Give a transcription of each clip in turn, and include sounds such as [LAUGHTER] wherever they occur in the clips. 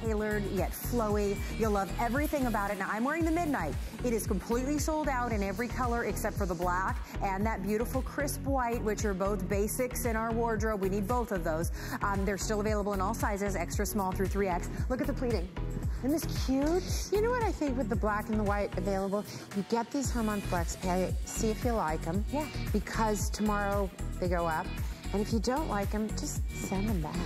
tailored yet flowy. You'll love everything about it. Now, I'm wearing the Midnight. It is completely sold out in every color except for the black and that beautiful crisp white, which are both basics in our wardrobe. We need both of those. Um, they're still available in all sizes, extra small through 3X. Look at the pleating. Isn't this cute? You know what I think with the black and the white available? You get these home on FlexPay, see if you like them. Yeah. Because tomorrow they go up. And if you don't like them, just send them back.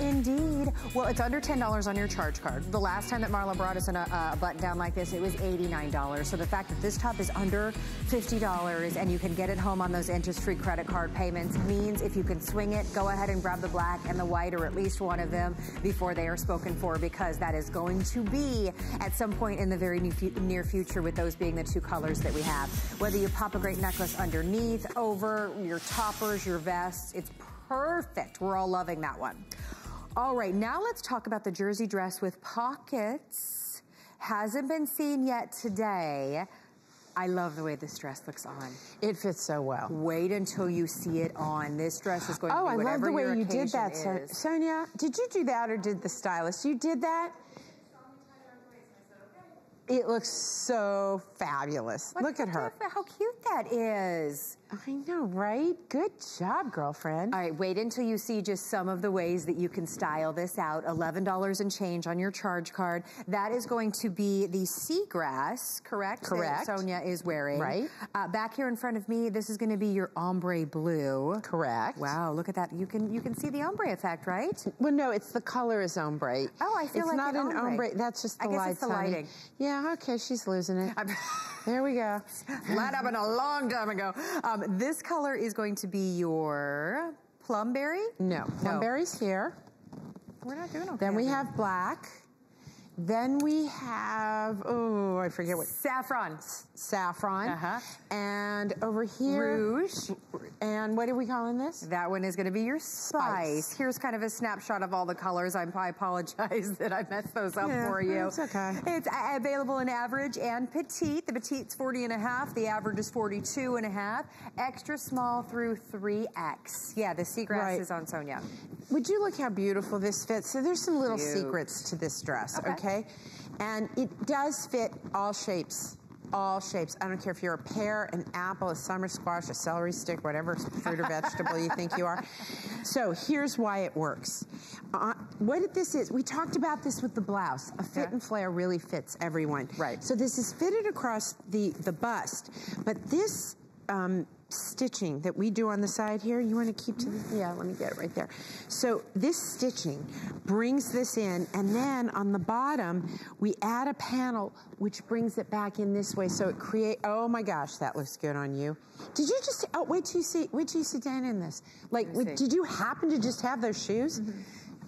Indeed. Well, it's under $10 on your charge card. The last time that Marla brought us a, uh, a button down like this, it was $89. So the fact that this top is under $50 and you can get it home on those interest-free credit card payments means if you can swing it, go ahead and grab the black and the white or at least one of them before they are spoken for because that is going to be at some point in the very near future with those being the two colors that we have. Whether you pop a great necklace underneath, over, your toppers, your vests, it's perfect. We're all loving that one. All right, now let's talk about the jersey dress with pockets. Hasn't been seen yet today. I love the way this dress looks on. It fits so well. Wait until you see it on. This dress is going oh, to be whatever Oh, I love the way you did that, is. Sonia. Did you do that or did the stylist? You did that? It looks so fabulous. What Look at her. How cute that is. I know, right? Good job, girlfriend. All right, wait until you see just some of the ways that you can style this out. $11 and change on your charge card. That is going to be the seagrass, correct? Correct. That Sonia is wearing. Right. Uh, back here in front of me, this is going to be your ombre blue. Correct. Wow, look at that. You can you can see the ombre effect, right? Well, no, it's the color is ombre. Oh, I feel it's like not an ombre. ombre. That's just the I guess lights, it's the honey. lighting. Yeah, okay, she's losing it. [LAUGHS] there we go. That happened a long time ago. Um, this color is going to be your plumberry. No, plumberry's here. We're not doing okay. Then we have black. Then we have, oh, I forget what. Saffron. Saffron. Uh-huh. And over here. Rouge. And what are we calling this? That one is going to be your spice. Spice. Here's kind of a snapshot of all the colors. I'm, I apologize [LAUGHS] that I messed those up Yeah, for you. it's okay. It's available in average and petite. The petite's 40 and a half. The average is 42 and a half. Extra small through 3X. Yeah, the seagrass Right. is on Sonia. Would you look how beautiful this fits? So there's some little Cute. secrets to this dress, Okay. okay. And it does fit all shapes. All shapes. I don't care if you're a pear, an apple, a summer squash, a celery stick, whatever fruit or [LAUGHS] vegetable you think you are. So here's why it works. Uh, what this is, we talked about this with the blouse. A fit Okay. and flare really fits everyone. Right. So this is fitted across the, the bust, but this um, stitching that we do on the side here, you want to keep to the, yeah, let me get it right there. So this stitching brings this in, and then on the bottom, we add a panel which brings it back in this way. So it create, oh my gosh, that looks good on you. Did you just, oh, wait till you see, wait till you sit down in this. Like, did you happen to just have those shoes?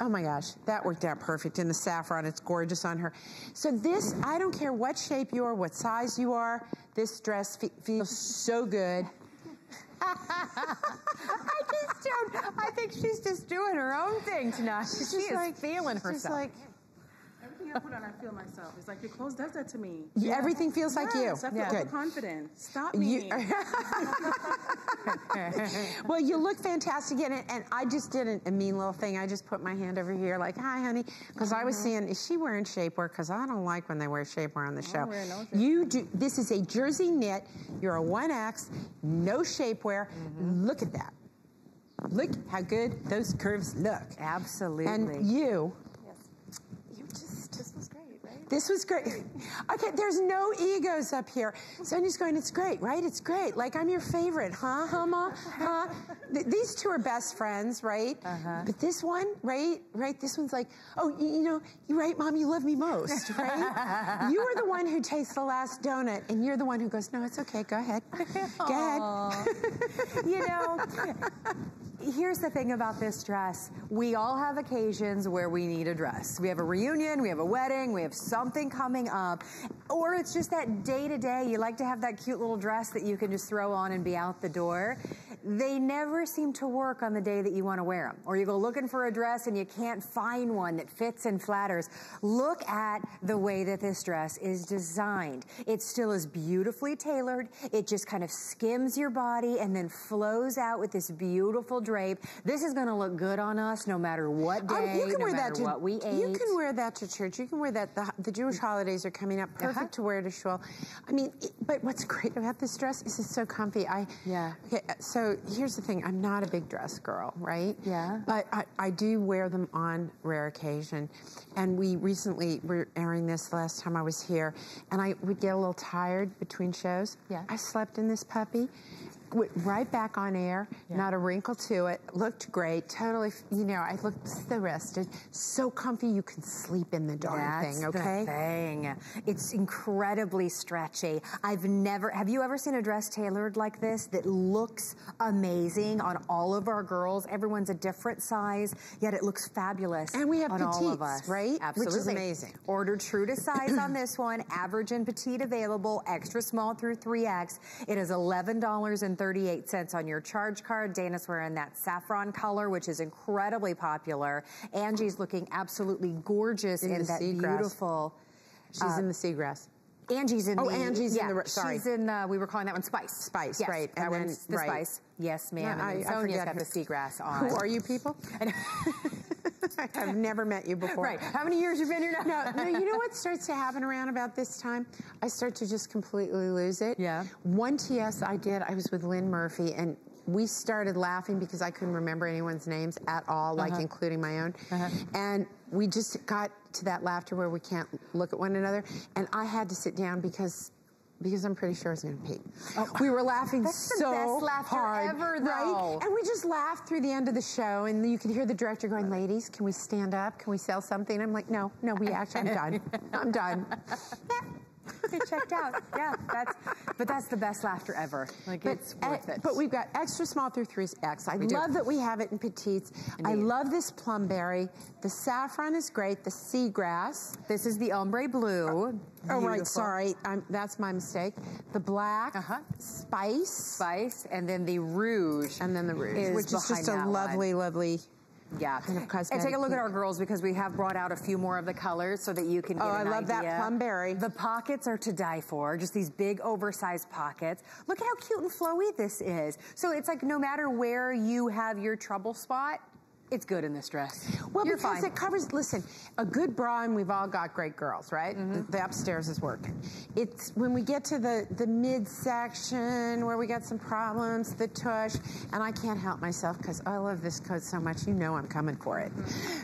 Oh my gosh, that worked out perfect. In the saffron, it's gorgeous on her. So this, I don't care what shape you are, what size you are, this dress feels so good. [LAUGHS] I just don't. I think she's just doing her own thing tonight. She is like- feeling herself. I put on, I feel myself. It's like your clothes does that to me. Yeah, everything feels like you. Yes, I feel Yeah. Good. overconfident. Stop You- me. [LAUGHS] well, you look fantastic in it, and I just did a, a mean little thing. I just put my hand over here, like, "Hi, honey," because I was Uh-huh. seeing is she wearing shapewear? Because I don't like when they wear shapewear on the show. wear no you do. This is a jersey knit. You're a one X, no shapewear. Mm-hmm. Look at that. Look how good those curves look. Absolutely. And you, You just, this was great, right? This was great. [LAUGHS] Okay, there's no egos up here. Sonia's going, it's great, right? It's great. Like, I'm your favorite, huh, huh, Ma? [LAUGHS] Huh? Th- these two are best friends, right? Uh-huh. But this one, right? Right? This one's like, oh, you, you know, you're right, Mom, you love me most, [LAUGHS] right? you are the one who takes the last donut, and you're the one who goes, no, it's okay, go ahead. go ahead. you know, here's the thing about this dress. We all have occasions where we need a dress. We have a reunion, we have a wedding, we have something coming up, or it's just that day to day. You like to have that cute little dress that you can just throw on and be out the door. They never seem to work on the day that you want to wear them. Or you go looking for a dress and you can't find one that fits and flatters. Look at the way that this dress is designed. It still is beautifully tailored. It just kind of skims your body and then flows out with this beautiful drape. This is going to look good on us no matter what day, Oh, you can no wear matter that to, what we ate. You can wear that to church. You can wear that. The, the Jewish holidays are coming up. Perfect Uh-huh. to wear to shul. I mean, it- but what's great about this dress is it's so comfy. I Yeah. Okay, so here's the thing. I'm not a big dress girl, right? Yeah. But I, I do wear them on rare occasion. And we recently were airing this last time I was here, and I would get a little tired between shows. Yeah. I slept in this puppy. Went right back on air, not a wrinkle to it. Looked great, totally. You know, I looked the rested, so comfy you can sleep in the darn That's thing. Okay. the thing. It's incredibly stretchy. I've never. Have you ever seen a dress tailored like this that looks amazing on all of our girls? Everyone's a different size, yet it looks fabulous. And we have on all of petites, us. right? Which Absolutely, is amazing. Order true to size on [CLEARS THROAT] this one. Average and petite available. Extra small through 3X. It is $11.38 on your charge card. Dana's wearing that saffron color, which is incredibly popular. Angie's looking absolutely gorgeous In in, that seagrass. beautiful. She's in the seagrass. Angie's in Oh, the. Angie's in the- sorry. She's in. Uh, we were calling that one spice. Spice, Yes, right, That and then- one's the right. spice. Yes, ma'am. Yeah, and I- then Sonia's got the seagrass on. Who are you people? [LAUGHS] [LAUGHS] I've never met you before. Right. How many years you been here now? No, no, you know what starts to happen around about this time? I start to just completely lose it. Yeah. One TS I did, I was with Lynn Murphy, and we started laughing because I couldn't remember anyone's names at all, like Uh-huh. including my own. And we just got to that laughter where we can't look at one another. And I had to sit down because. Because I'm pretty sure I was going to pee. Oh. We were laughing. That's the so best laughter hard, ever, right? And we just laughed through the end of the show, and you could hear the director going, "Ladies, can we stand up? Can we sell something?" I'm like, "No, no, we actually, I'm done. [LAUGHS] I'm done." Get checked out. Yeah, that's. But that's the best laughter ever. Like it's worth uh, it. But we've got extra small through 3X. I do. love that we have it in petites. I love this plumberry. The saffron is great. The seagrass. this is the ombre blue. Oh, right. Sorry. I'm, that's my mistake. The black. Uh-huh. Spice. Spice, and then the rouge. And then the rouge, is which is just a lovely, lovely. Yeah. kind of and take a look at our girls because we have brought out a few more of the colors so that you can oh, get Oh, I love that idea. plumberry. The pockets are to die for. Just these big oversized pockets. Look at how cute and flowy this is. So it's like no matter where you have your trouble spot, it's good in this dress. Well, You're because fine. it covers. Listen, a good bra, and we've all got great girls, right? Mm-hmm. The, the upstairs is working. It's when we get to the the midsection where we got some problems, the tush, and I can't help myself because I love this coat so much. You know, I'm coming for it.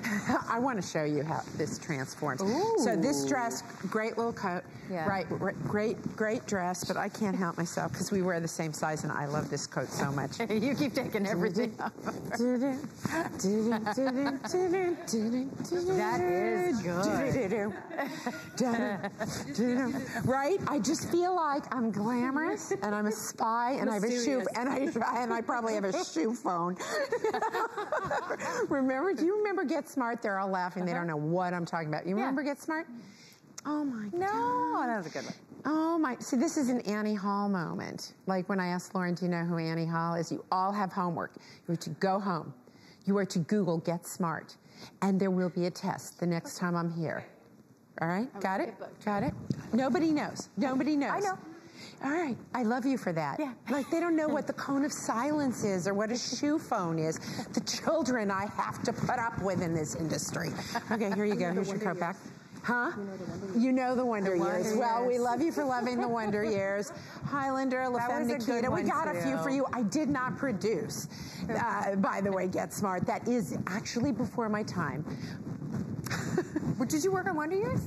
[LAUGHS] I want to show you how this transforms. So this dress, great little coat, Yeah. right? Great, great dress, but I can't help myself because we wear the same size, and I love this coat so much. [LAUGHS] you keep taking everything off. That is good. right? I just feel like I'm glamorous and I'm a spy and I have a shoe and I and I probably have a shoe phone. remember? Do you remember Get Smart? They're all laughing. They uh-huh. don't know what I'm talking about. You remember Get Smart? Oh my No, god. that was a good one. Oh my! See, this is an Annie Hall moment. Like when I asked Lauren, "Do you know who Annie Hall is?" You all have homework. You are to go home. You are to Google "Get Smart," and there will be a test the next time I'm here. All right, got it? Got it? Nobody knows. Nobody knows. I know. All right, I love you for that. Yeah. Like they don't know what the [LAUGHS] cone of silence is or what a shoe phone is. The children I have to put up with in this industry. Okay, here you go. Here's your coat back. Huh? You know the Wonder Years. Wonder Well, we love you for [LAUGHS] loving the Wonder Years. Highlander, La That Femme was a good Nikita. We got a few for you. I did not produce. Uh, by the way, Get Smart. That is actually before my time. [LAUGHS] Did you work on Wonder Years?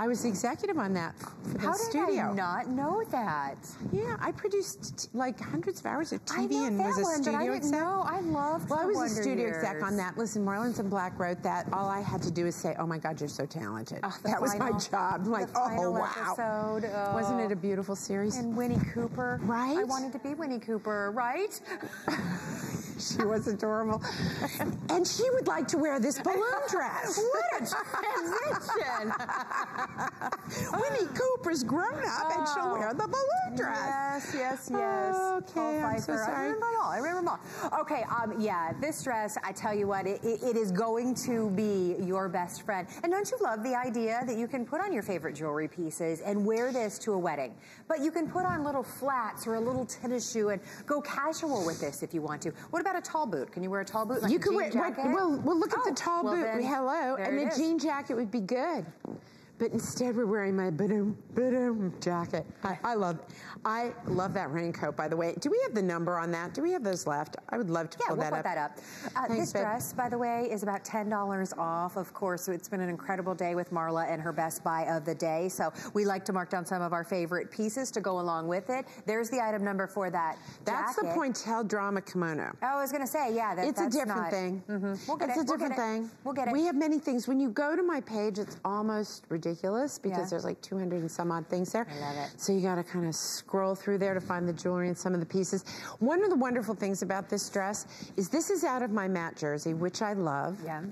I was the executive on that for the How did studio. I not know that? Yeah, I produced like hundreds of hours of TV and was a one, but I studio didn't exec. know. I loved Well, I was Wonder a studio exec on that. Listen, Marlens and Black wrote that. All I had to do is say, "Oh my God, you're so talented." Oh, that was my final- job. Like, oh final wow, episode, oh. wasn't it a beautiful series? And Winnie Cooper. Right? I wanted to be Winnie Cooper, right? [LAUGHS] she was adorable, and she would like to wear this balloon dress. [LAUGHS] what a transition. [LAUGHS] Winnie Cooper's grown up, and she'll Oh. wear the balloon dress. Yes, yes, yes. Oh, Okay, I'm so Pfeiffer. I remember them all. I remember them all. Okay, um, yeah, this dress, I tell you what, it, it, it is going to be your best friend. And don't you love the idea that you can put on your favorite jewelry pieces and wear this to a wedding? But you can put on little flats or a little tennis shoe and go casual with this if you want to. What about a tall boot? Can you wear a tall boot? Like you could wear, jacket? well, well, look at Oh, the tall well boot. then, Hello, and the jean jacket would be good. But instead, we're wearing my ba-doom, ba-doom jacket. I, I love, I love that raincoat. By the way, do we have the number on that? Do we have those left? I would love to Yeah, pull we'll that put up. that up. Uh, Thanks, this babe. dress, by the way, is about $10 off, of course. It's been an incredible day with Marla and her best buy of the day. So we like to mark down some of our favorite pieces to go along with it. There's the item number for that That's the jacket. Pointelle drama kimono. Oh, I was going to say, yeah, that, It's a different not- thing. Mhm. We'll get it's it. a We'll different it. thing. We'll get it. We have many things. When you go to my page, it's almost ridiculous because Yeah. there's like 200 and some odd things there. I love it. So you got to kind of scroll through there to find the jewelry and some of the pieces. One of the wonderful things about this dress is this is out of my matte jersey, which I love. Yeah.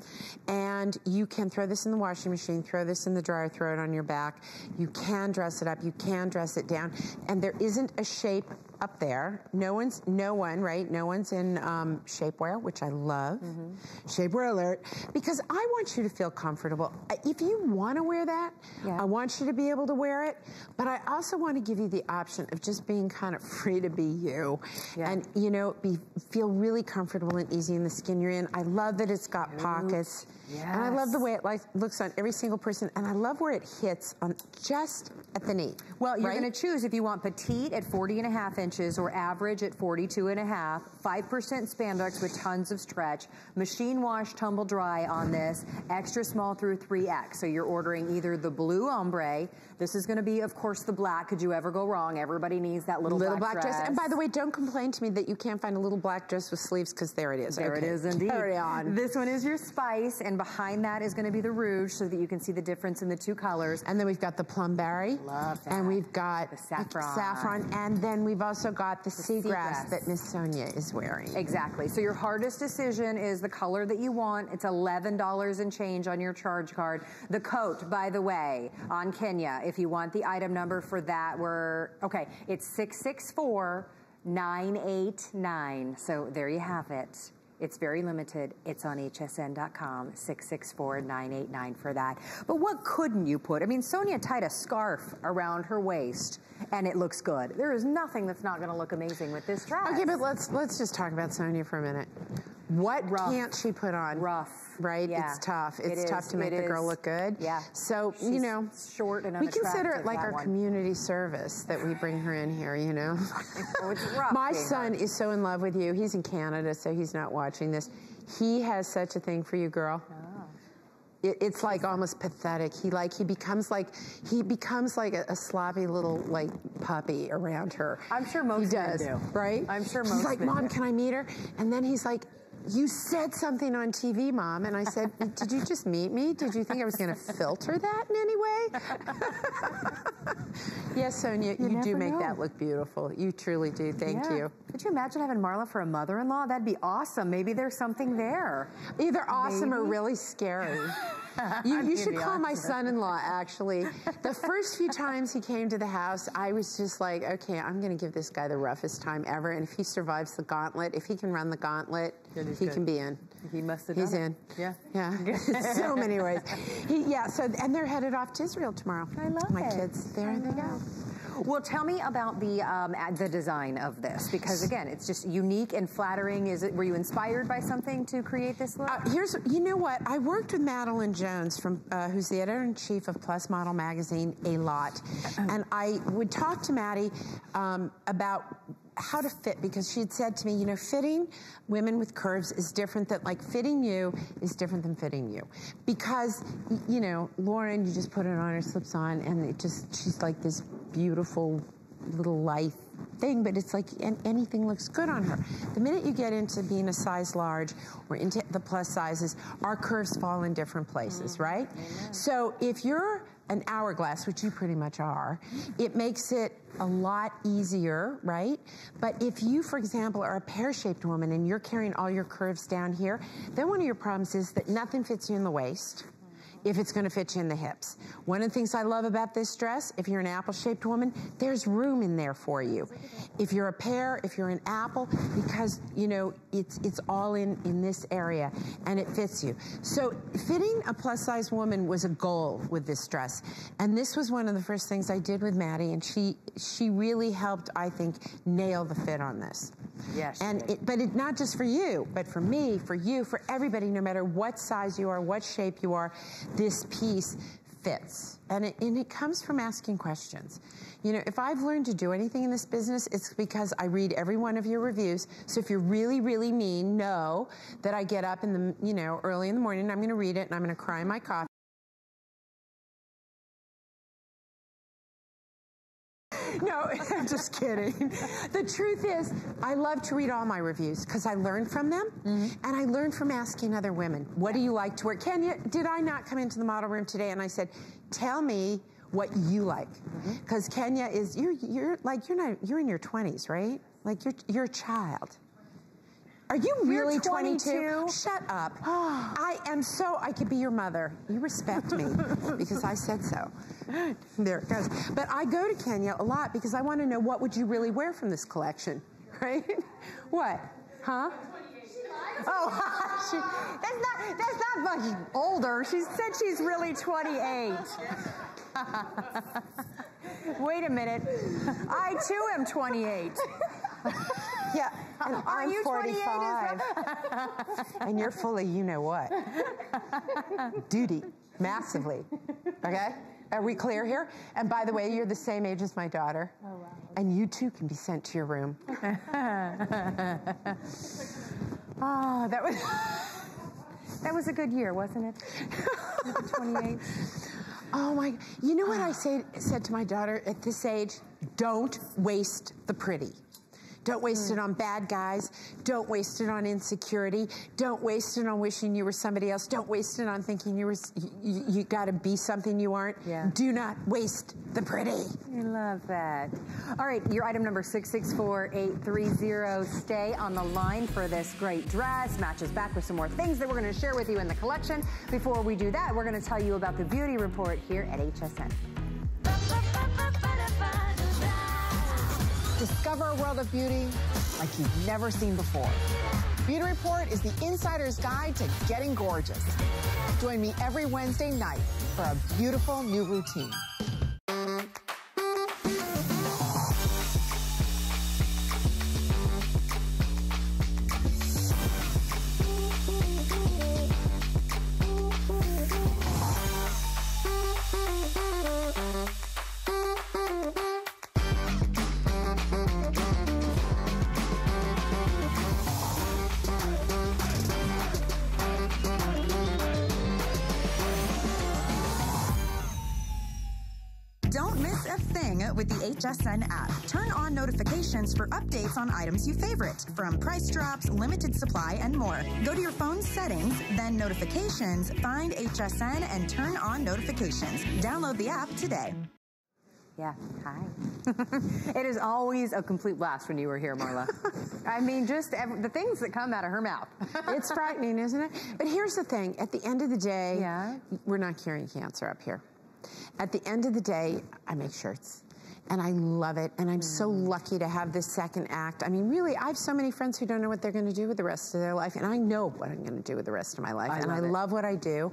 And you can throw this in the washing machine, throw this in the dryer, throw it on your back. You can dress it up, you can dress it down, and there isn't a shape up there. No one's, no one, right? No one's in um, shapewear, which I love. Mm-hmm. Shapewear alert, because I want you to feel comfortable. If you want to wear that, Yeah. I want you to be able to wear it, but I also want to give you the option of just being kind of free to be you, Yeah. and you know, be feel really comfortable and easy in the skin you're in. I love that it's got pockets, and I love the way it looks on every single person, and I love where it hits on just at the knee. Well, you're right? going to choose if you want petite at 40 and a half inches or average at 42 and a half, 5% spandex with tons of stretch, machine wash, tumble dry on this, extra small through 3X. So you're ordering either the blue ombre. This is going to be, of course, the black. Could you ever go wrong? Everybody needs that little, little black, dress. And by the way, don't complain to me that you can't find a little black dress with sleeves because there it is. There Okay, it is indeed. Carry on. This one is your spice, and behind that is going to be the rouge so that you can see the difference in the two colors. And then we've got the plum berry. Love that. And we've got The saffron. saffron. And then we've also got the, seagrass, seagrass. that Miss Sonia is wearing. Exactly. So your hardest decision is the color that you want. It's $11 and change on your charge card. The coat, by the way, on Kenya, if you want the item number for that, we're, okay, it's 664 989. So there you have it. It's very limited. It's on hsn.com, 664 989 for that. But what couldn't you put? I mean, Sonia tied a scarf around her waist and it looks good. There is nothing that's not going to look amazing with this dress. Okay, but let's let's just talk about Sonia for a minute. What Rough. can't she put on? Rough. Right? Yeah. It's tough. It It's tough is. to make It the girl look good. Yeah. So, you know, short and we consider it like our one. community service that we bring her in here, you know. [LAUGHS] Oh, it's rough My son is so in love with you. He's in Canada, so he's not watching this. He has such a thing for you, girl. Oh. It, it's like almost pathetic. He like he becomes like he becomes like a, a sloppy little like puppy around her. I'm sure most he does, do. right? I'm sure most. He's like, Mom, do." can I meet her? And then he's like. You said something on TV, Mom, and I said, [LAUGHS] "Did you just meet me? Did you think I was going to filter that in any way?" [LAUGHS] yes, Sonia, you, do make know. that look beautiful. You truly do. Thank Yeah. you. Could you imagine having Marla for a mother-in-law? That'd be awesome. Maybe there's something there. Either awesome or really scary. [LAUGHS] You, you should call my son-in-law. Actually, the first few times he came to the house, I was just like, okay, I'm going to give this guy the roughest time ever. And if he survives the gauntlet, if he can run the gauntlet, he good. can be in. He must have He's in. it. Yeah. Yeah. [LAUGHS] so many ways. He, yeah. So and they're headed off to Israel tomorrow. I love my it. kids. There I they go. Well, tell me about the um, the design of this because again, it's just unique and flattering. Is it? Were you inspired by something to create this look? Uh, here's, you know what? I worked with Madeline Jones, from uh, who's the editor in chief of Plus Model Magazine, a lot, and I would talk to Maddie um, about how to fit because she had said to me, you know, fitting women with curves is different than like fitting you is different than fitting you because you know Lauren, you just put it on her slips on and it just she's like this beautiful little life thing, but it's like an- anything looks good on her. The minute you get into being a size large or into the plus sizes, our curves fall in different places, mm. right? So if you're an hourglass, which you pretty much are, it makes it a lot easier, right? But if you, for example, are a pear-shaped woman and you're carrying all your curves down here, then one of your problems is that nothing fits you in the waist. If it's going to fit you in the hips. One of the things I love about this dress, if you're an apple-shaped woman, there's room in there for you. If you're a pear, if you're an apple, because you know it's it's all in in this area and it fits you. So fitting a plus-size woman was a goal with this dress, and this was one of the first things I did with Maddie, and she she really helped, I think, nail the fit on this. Yes, and it, but it, not just for you, but for me, for you, for everybody, no matter what size you are, what shape you are, this piece fits. And it, and it comes from asking questions. You know, if I've learned to do anything in this business, it's because I read every one of your reviews. So if you're really, really mean, know that I get up in the, you know, early in the morning, I'm going to read it and I'm going to cry my coffee. No, I'm just kidding. The truth is, I love to read all my reviews because I learn from them mm-hmm. and I learn from asking other women, what do you like to wear? Kenya, did I not come into the model room today and I said, tell me what you like? Mm-hmm. Because Kenya is, you're, you're like, you're not, you're in your 20s, right? Like you're, you're a child. Are you really 22? 22? Shut up. [GASPS] I am so, I could be your mother. You respect me [LAUGHS] because I said so. There it goes. But I go to Kenya a lot because I want to know what would you really wear from this collection, [LAUGHS] right? What? Huh? Oh, [LAUGHS] she, that's not that's not much older. She said she's really 28. Wait a minute. I too am 28. Yeah. And Are I'm you 45. [LAUGHS] and you're fully, you know what. [LAUGHS] Duty, massively. Okay? Are we clear here? And by the way, you're the same age as my daughter. Oh, wow. And you too can be sent to your room. Oh, [LAUGHS] that was that was a good year, wasn't it? 28. Oh my! You know what I say, said to my daughter at this age? Don't waste the pretty. Don't waste it hmm. on bad guys. Don't waste it on insecurity. Don't waste it on wishing you were somebody else. Don't waste it on thinking you were you, you got to be something you aren't. Yeah. Do not waste the pretty. I love that. All right, your item number 664830. Stay on the line for this great dress. Matches back with some more things that we're going to share with you in the collection. Before we do that, we're going to tell you about the beauty report here at HSN. Discover a world of beauty like you've never seen before. Beauty Report is the insider's guide to getting gorgeous. Join me every Wednesday night for a beautiful new routine. HSN app. Turn on notifications for updates on items you favorite, from price drops, limited supply, and more. Go to your phone's settings, then notifications, find HSN, and turn on notifications. Download the app today. Yeah, hi. [LAUGHS] it is always a complete blast when you were here, Marla. [LAUGHS] I mean, just ev- the things that come out of her mouth. [LAUGHS] It's frightening, isn't it? But here's the thing: at the end of the day, Yeah. we're not curing cancer up here. At the end of the day, I make shirts. And I love it. And I'm so Mm. lucky to have this second act. I mean, really, I have so many friends who don't know what they're going to do with the rest of their life. And I know what I'm going to do with the rest of my life. I and love I it. love what I do.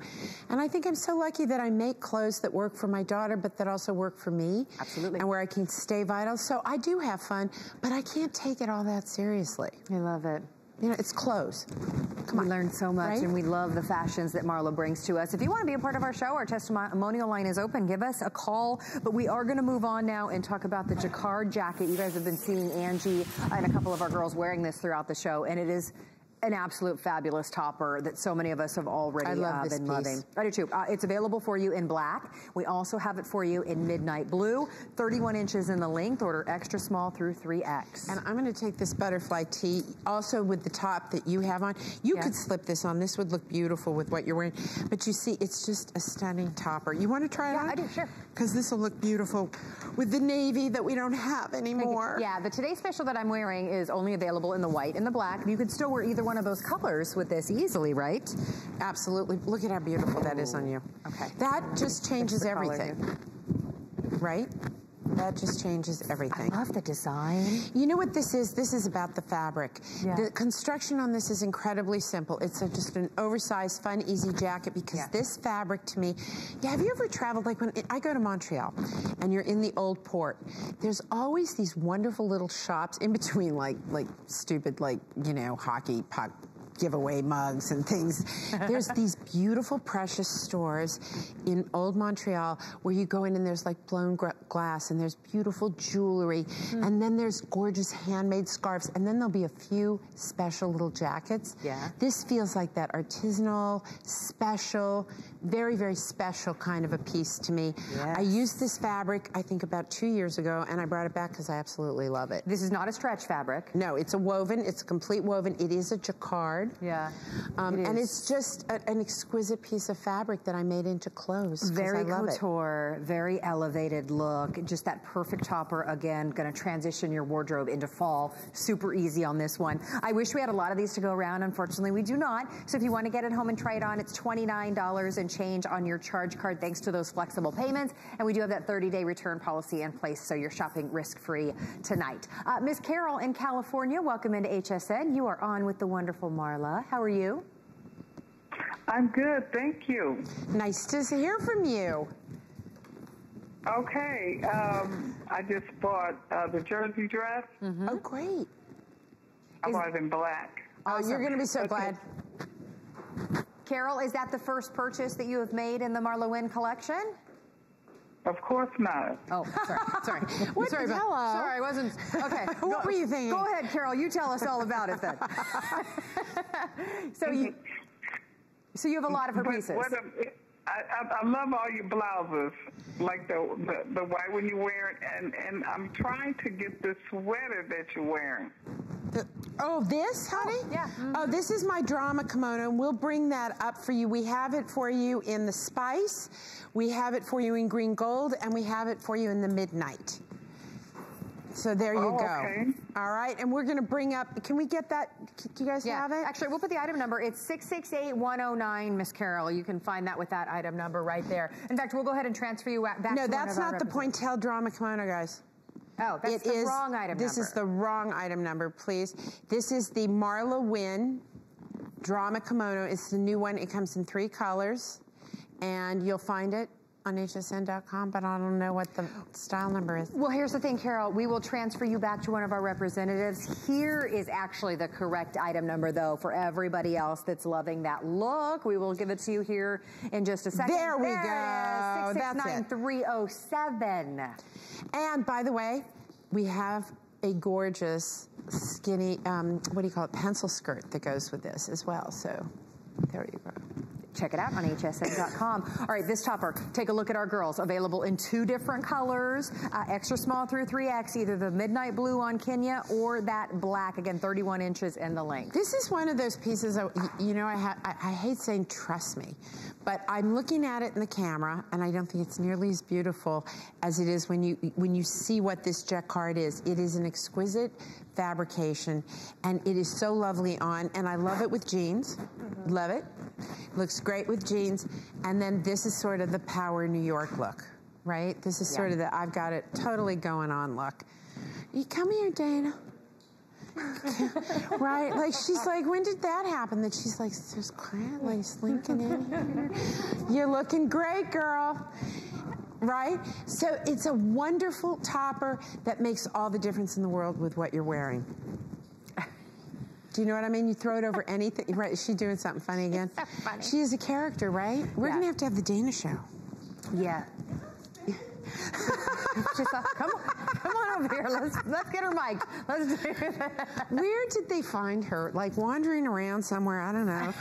And I think I'm so lucky that I make clothes that work for my daughter, but that also work for me. Absolutely. And where I can stay vital. So I do have fun, but I can't take it all that seriously. I love it. You know, it's clothes. Come we on. learned so much, Right? and we love the fashions that Marla brings to us. If you want to be a part of our show, our testimonial line is open. Give us a call. But we are going to move on now and talk about the jacquard jacket. You guys have been seeing Angie and a couple of our girls wearing this throughout the show, and it is an absolute fabulous topper that so many of us have already I love uh, been piece. loving. I do too. Uh, it's available for you in black. We also have it for you in midnight blue, 31 inches in the length. Order extra small through 3X. And I'm going to take this butterfly tee, also with the top that you have on. You Yeah. could slip this on. This would look beautiful with what you're wearing. But you see, it's just a stunning topper. You want to try it Yeah, on? I do, sure. Because this will look beautiful with the navy that we don't have anymore. Yeah, the Today Special that I'm wearing is only available in the white and the black. You could still wear either one one of those colors with this easily, right? Absolutely. Look at how beautiful that is on you. Okay. That just changes everything. Right? That just changes everything. I love the design. You know what this is? This is about the fabric. Yeah. The construction on this is incredibly simple. It's a, just an oversized, fun, easy jacket because Yeah. this fabric to me. Yeah, have you ever traveled like when I go to Montreal and you're in the old port? There's always these wonderful little shops in between, like like stupid like you know hockey puck giveaway mugs and things. There's [LAUGHS] these beautiful, precious stores in Old Montreal where you go in and there's like blown glass and there's beautiful jewelry hmm. and then there's gorgeous handmade scarves and then there'll be a few special little jackets. Yeah. This feels like that artisanal, special, very, very special kind of a piece to me. I used this fabric, I think, about two years ago, and I brought it back because I absolutely love it. This is not a stretch fabric. No, it's a woven. It's a complete woven. It is a jacquard. Yeah, Um, it and it's just a, an exquisite piece of fabric that I made into clothes. Very I love it. couture, very elevated look. Just that perfect topper. Again, going to transition your wardrobe into fall. Super easy on this one. I wish we had a lot of these to go around. Unfortunately, we do not. So if you want to get it home and try it on, it's $29 and change on your charge card thanks to those flexible payments. And we do have that 30-day return policy in place, so you're shopping risk-free tonight. Uh, Miss Carol in California, welcome into HSN. You are on with the wonderful Marla. How are you? I'm good, thank you. Nice to hear from you. Okay, um, I just bought uh, the jersey dress. Oh, great. I bought it in black. Oh, you're going to be so glad. Carol, is that the first purchase that you have made in the Marla Wynne collection? Of course not. Oh, sorry, sorry. [LAUGHS] What- sorry about, hello? Sorry, I uh? wasn't. [LAUGHS] Okay. What go- were you thinking? Go ahead, Carol. You tell us all about it then. [LAUGHS] so you, so you have a lot of her But pieces. what a- I, I, I love all your blouses, like the, the the white one you wear, it, and and I'm trying to get the sweater that you're wearing. The- oh, this, honey? Oh, yeah. Mm-hmm. Oh, this is my drama kimono, and we'll bring that up for you. We have it for you in the spice, we have it for you in green gold, and we have it for you in the midnight. So there you Oh, go. okay. All right, and we're going to bring up. Can we get that? Do you guys yeah, have it? actually, we'll put the item number. It's 668109, Miss Carol. You can find that with that item number right there. In fact, we'll go ahead and transfer you back to no, that's not the. Pointelle drama kimono, guys. Oh, that's It the is- wrong item This number. This is the wrong item number, please. This is the Marla Wynne drama kimono. It's the new one. It comes in three colors, and you'll find it on hsn.com, but I don't know what the style number is. Well, here's the thing, Carol. We will transfer you back to one of our representatives. Here is actually the correct item number, though, for everybody else that's loving that look. We will give it to you here in just a second. There we go. is. That's it. 669-307. And by the way, we have a gorgeous skinny, um, what do you call it, pencil skirt that goes with this as well. So there you go. Check it out on hsn.com. All right, this topper, take a look at our girls. Available in two different colors, uh, extra small through 3X, either the midnight blue on Kenya or that black, again, 31 inches in the length. This is one of those pieces. Of, you know, I, I, I hate saying trust me, but I'm looking at it in the camera, and I don't think it's nearly as beautiful as it is when you when you see what this jacquard is. It is an exquisite fabrication, and it is so lovely on. And I love it with jeans. Love it. Looks great with jeans. And then this is sort of the power New York look, right? This is sort of the I've got it totally going on look. You come here, Dana [LAUGHS] right? Like she's like, when did that happen? That she's like, there's crap like slinking in here. You're looking great, girl. Right? So it's a wonderful topper that makes all the difference in the world with what you're wearing. Do you know what I mean? You throw it over [LAUGHS] anything. Right? Is she doing something funny again? funny. She is a character, right? We're Yeah. gonna have to have the Dana show. Yeah. She's like, come on, come on over here. Let's let's get her mic. Let's do it. Where did they find her? Like wandering around somewhere? I don't know.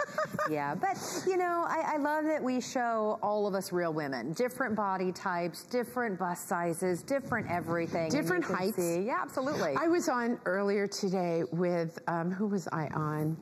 [LAUGHS] Yeah, but you know, I, I love that we show all of us real women, different body types, different bust sizes, different everything, Different heights. see- Yeah, absolutely. I was on earlier today with um, who was I on?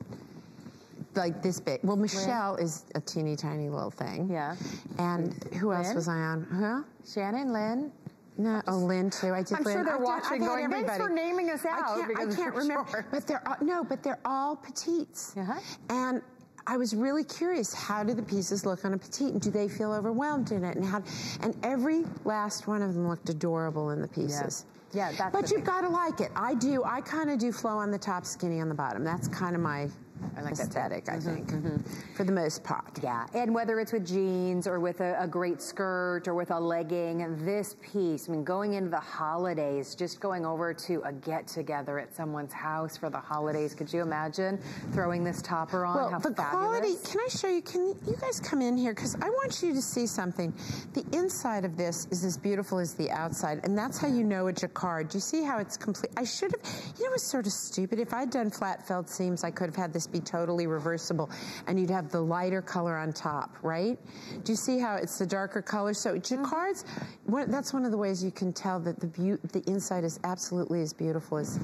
Like this big. Well, Michelle is a teeny tiny little thing. Yeah. And who else was I on? Huh? Shannon, Lynn, No, oh, Lynn too. I did. I'm Lynn. sure they're I've watching had going, "Thanks for naming us I out, can't, I can't [LAUGHS] remember, sure. but they're all, no, but they're all petites. Uh-huh. And I was really curious. How do the pieces look on a petite, and do they feel overwhelmed in it? And how? And every last one of them looked adorable in the pieces. Yeah, that's But you've got to like it. I do. I kind of do flow on the top, skinny on the bottom. That's kind of my I like that aesthetic. I think, Mm-hmm, for the most part. Yeah, and whether it's with jeans or with a, a great skirt or with a legging, this piece, I mean, going into the holidays, just going over to a get together at someone's house for the holidays, could you imagine throwing this topper on? Well, How the fabulous. quality. Can I show you? Can you guys come in here? Because I want you to see something. The inside of this is as beautiful as the outside, and that's how you know it's a jacquard. Do you see how it's complete? I should have. You know, it's sort of stupid. If I'd done flat felt seams, I could have had this be totally reversible, and you'd have the lighter color on top, right? Do you see how it's the darker color? So mm-hmm. jacquards. One, that's one of the ways you can tell that the the inside is absolutely as beautiful as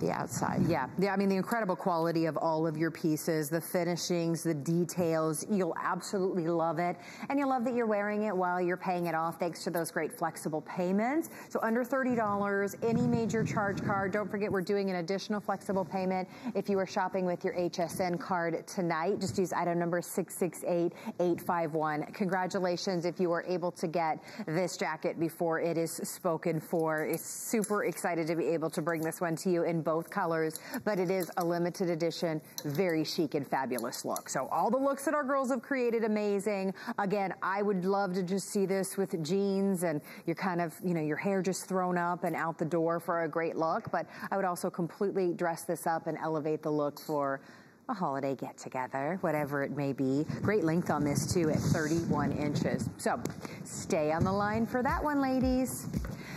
the outside. Yeah, yeah. I mean, the incredible quality of all of your pieces, the finishings, the details. You'll absolutely love it, and you'll love that you're wearing it while you're paying it off, thanks to those great flexible payments. So under thirty dollars, any major charge card. Don't forget, we're doing an additional flexible payment if you are shopping with your HSN card tonight. Just use item number six six eight eight five one. Congratulations if you were able to get this jacket before it is spoken for. It's super excited to be able to bring this one to you in both colors, but it is a limited edition, very chic and fabulous look. So all the looks that our girls have created, amazing. Again, I would love to just see this with jeans and you're kind of, you know, your hair just thrown up and out the door for a great look, but I would also completely dress this up and elevate the look for a holiday get together, whatever it may be. Great length on this too at 31 inches. So stay on the line for that one, ladies.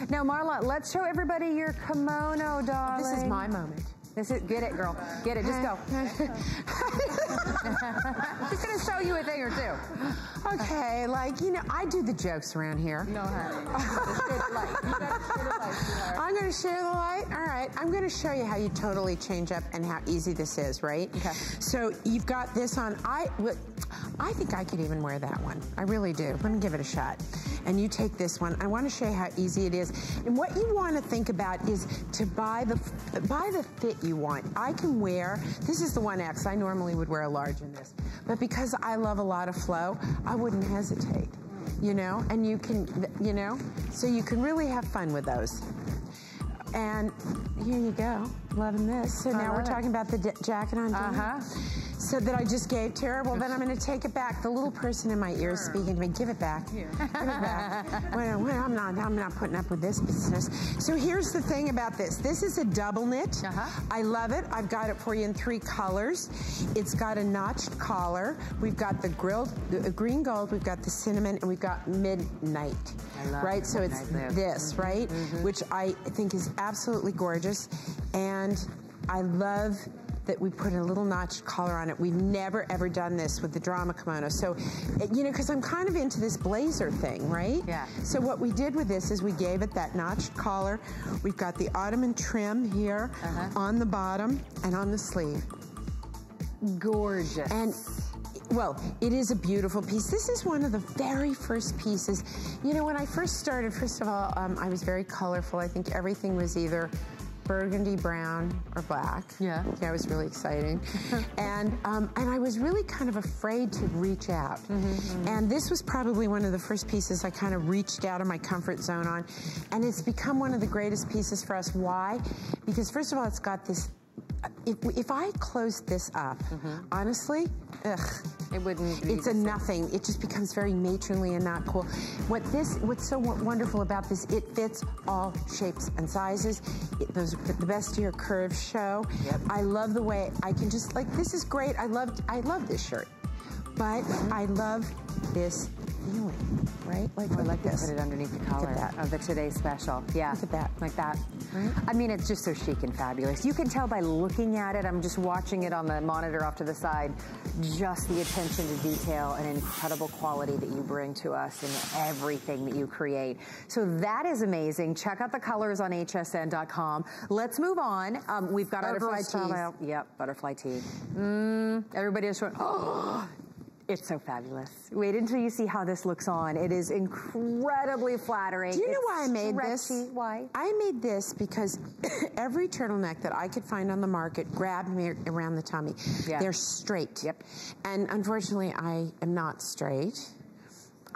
Now, Marla, let's show everybody your kimono, darling. This is my moment. This is, get it, girl. Get it. Just go. [LAUGHS] She's going to show you a thing or two. Okay, like, you know, I do the jokes around here. No, honey. [LAUGHS] Just share the light. You gotta share the light, sweetheart. I'm going to share the light. All right. I'm going to show you how you totally change up and how easy this is, right? Okay. So you've got this on. I, I think I could even wear that one. I really do. Let me give it a shot. And you take this one. I want to show you how easy it is. And what you want to think about is to buy the buy the fit you want. I can wear. This is the 1X. I normally would wear a large in this, but because I love a lot of flow, I wouldn't hesitate. You know, and you can, you know, so you can really have fun with those. And here you go. Loving this. So now we're it. talking about the jacket on. Uh-huh. So that I just gave. Well, then I'm going to take it back. The little person in my ear is speaking to me. Give it back. Give it back. [LAUGHS] well, well, I'm not. I'm not putting up with this business. So here's the thing about this. This is a double knit. Uh-huh. I love it. I've got it for you in three colors. It's got a notched collar. We've got the grilled the uh, green gold. We've got the cinnamon, and we've got midnight. I love right. So it's this, mm-hmm. right, mm-hmm. which I think is absolutely gorgeous, and I love that we put a little notched collar on it. We've never ever done this with the drama kimono. So, uh, you know, because I'm kind of into this blazer thing, right? Yeah. So what we did with this is we gave it that notched collar. We've got the ottoman trim here Uh-huh. on the bottom and on the sleeve. Gorgeous. And well, it is a beautiful piece. This is one of the very first pieces. You know, when I first started, first of all, um, I was very colorful. I think everything was either burgundy, brown, or black. Yeah. Yeah, it was really exciting. [LAUGHS] and um, and I was really kind of afraid to reach out. And this was probably one of the first pieces I kind of reached out of my comfort zone on. And it's become one of the greatest pieces for us. Why? Because first of all, it's got this. If, if I closed this up, mm-hmm. honestly, ugh, it wouldn't be it's a nothing. It just becomes very matronly and not cool. What this, what's so wonderful about this, it fits all shapes and sizes. It, those the best of your curves show. Yep. I love the way I can just like this is great. I love I love this shirt, but mm-hmm. I love this right? Like I like to put it underneath the collar that. of the Today Special. Yeah. Look at that. Like that. Right? I mean, it's just so chic and fabulous. You can tell by looking at it. I'm just watching it on the monitor off to the side. Just the attention to detail and incredible quality that you bring to us in everything that you create. So that is amazing. Check out the colors on hsn.com. Let's move on. Um, we've got our Butterfly style tees. out. Yep, butterfly tee. Mm, everybody is showing. [GASPS] Oh, It's so fabulous. Wait until you see how this looks on. It is incredibly flattering. Do you know why I made this? Why? I made this because [COUGHS] every turtleneck that I could find on the market grabbed me around the tummy. Yeah. They're straight. Yep. And unfortunately, I am not straight.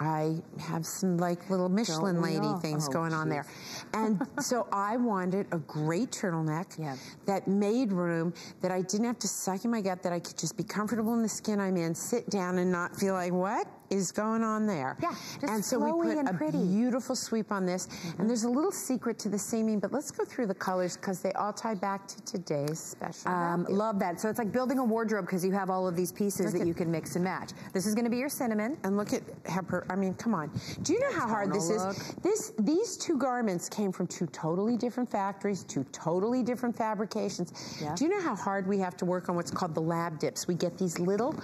I have some like little Michelin lady things Oh, going on there. [LAUGHS] And so I wanted a great turtleneck Yeah. that made room, that I didn't have to suck in my gut, that I could just be comfortable in the skin I'm in, sit down and not feel like, what is going on there? Yeah, just and so we put and a pretty. beautiful sweep on this. And there's a little secret to the seaming, but let's go through the colors because they all tie back to today's special. Um, love that. So it's like building a wardrobe because you have all of these pieces Look that at- you can mix and match. This is going to be your cinnamon. and look at how per, I mean, come on. Do you know how hard this tonal is? This these two garments came from two totally different factories, two totally different fabrications. Yeah. Do you know how hard we have to work on what's called the lab dips? We get these little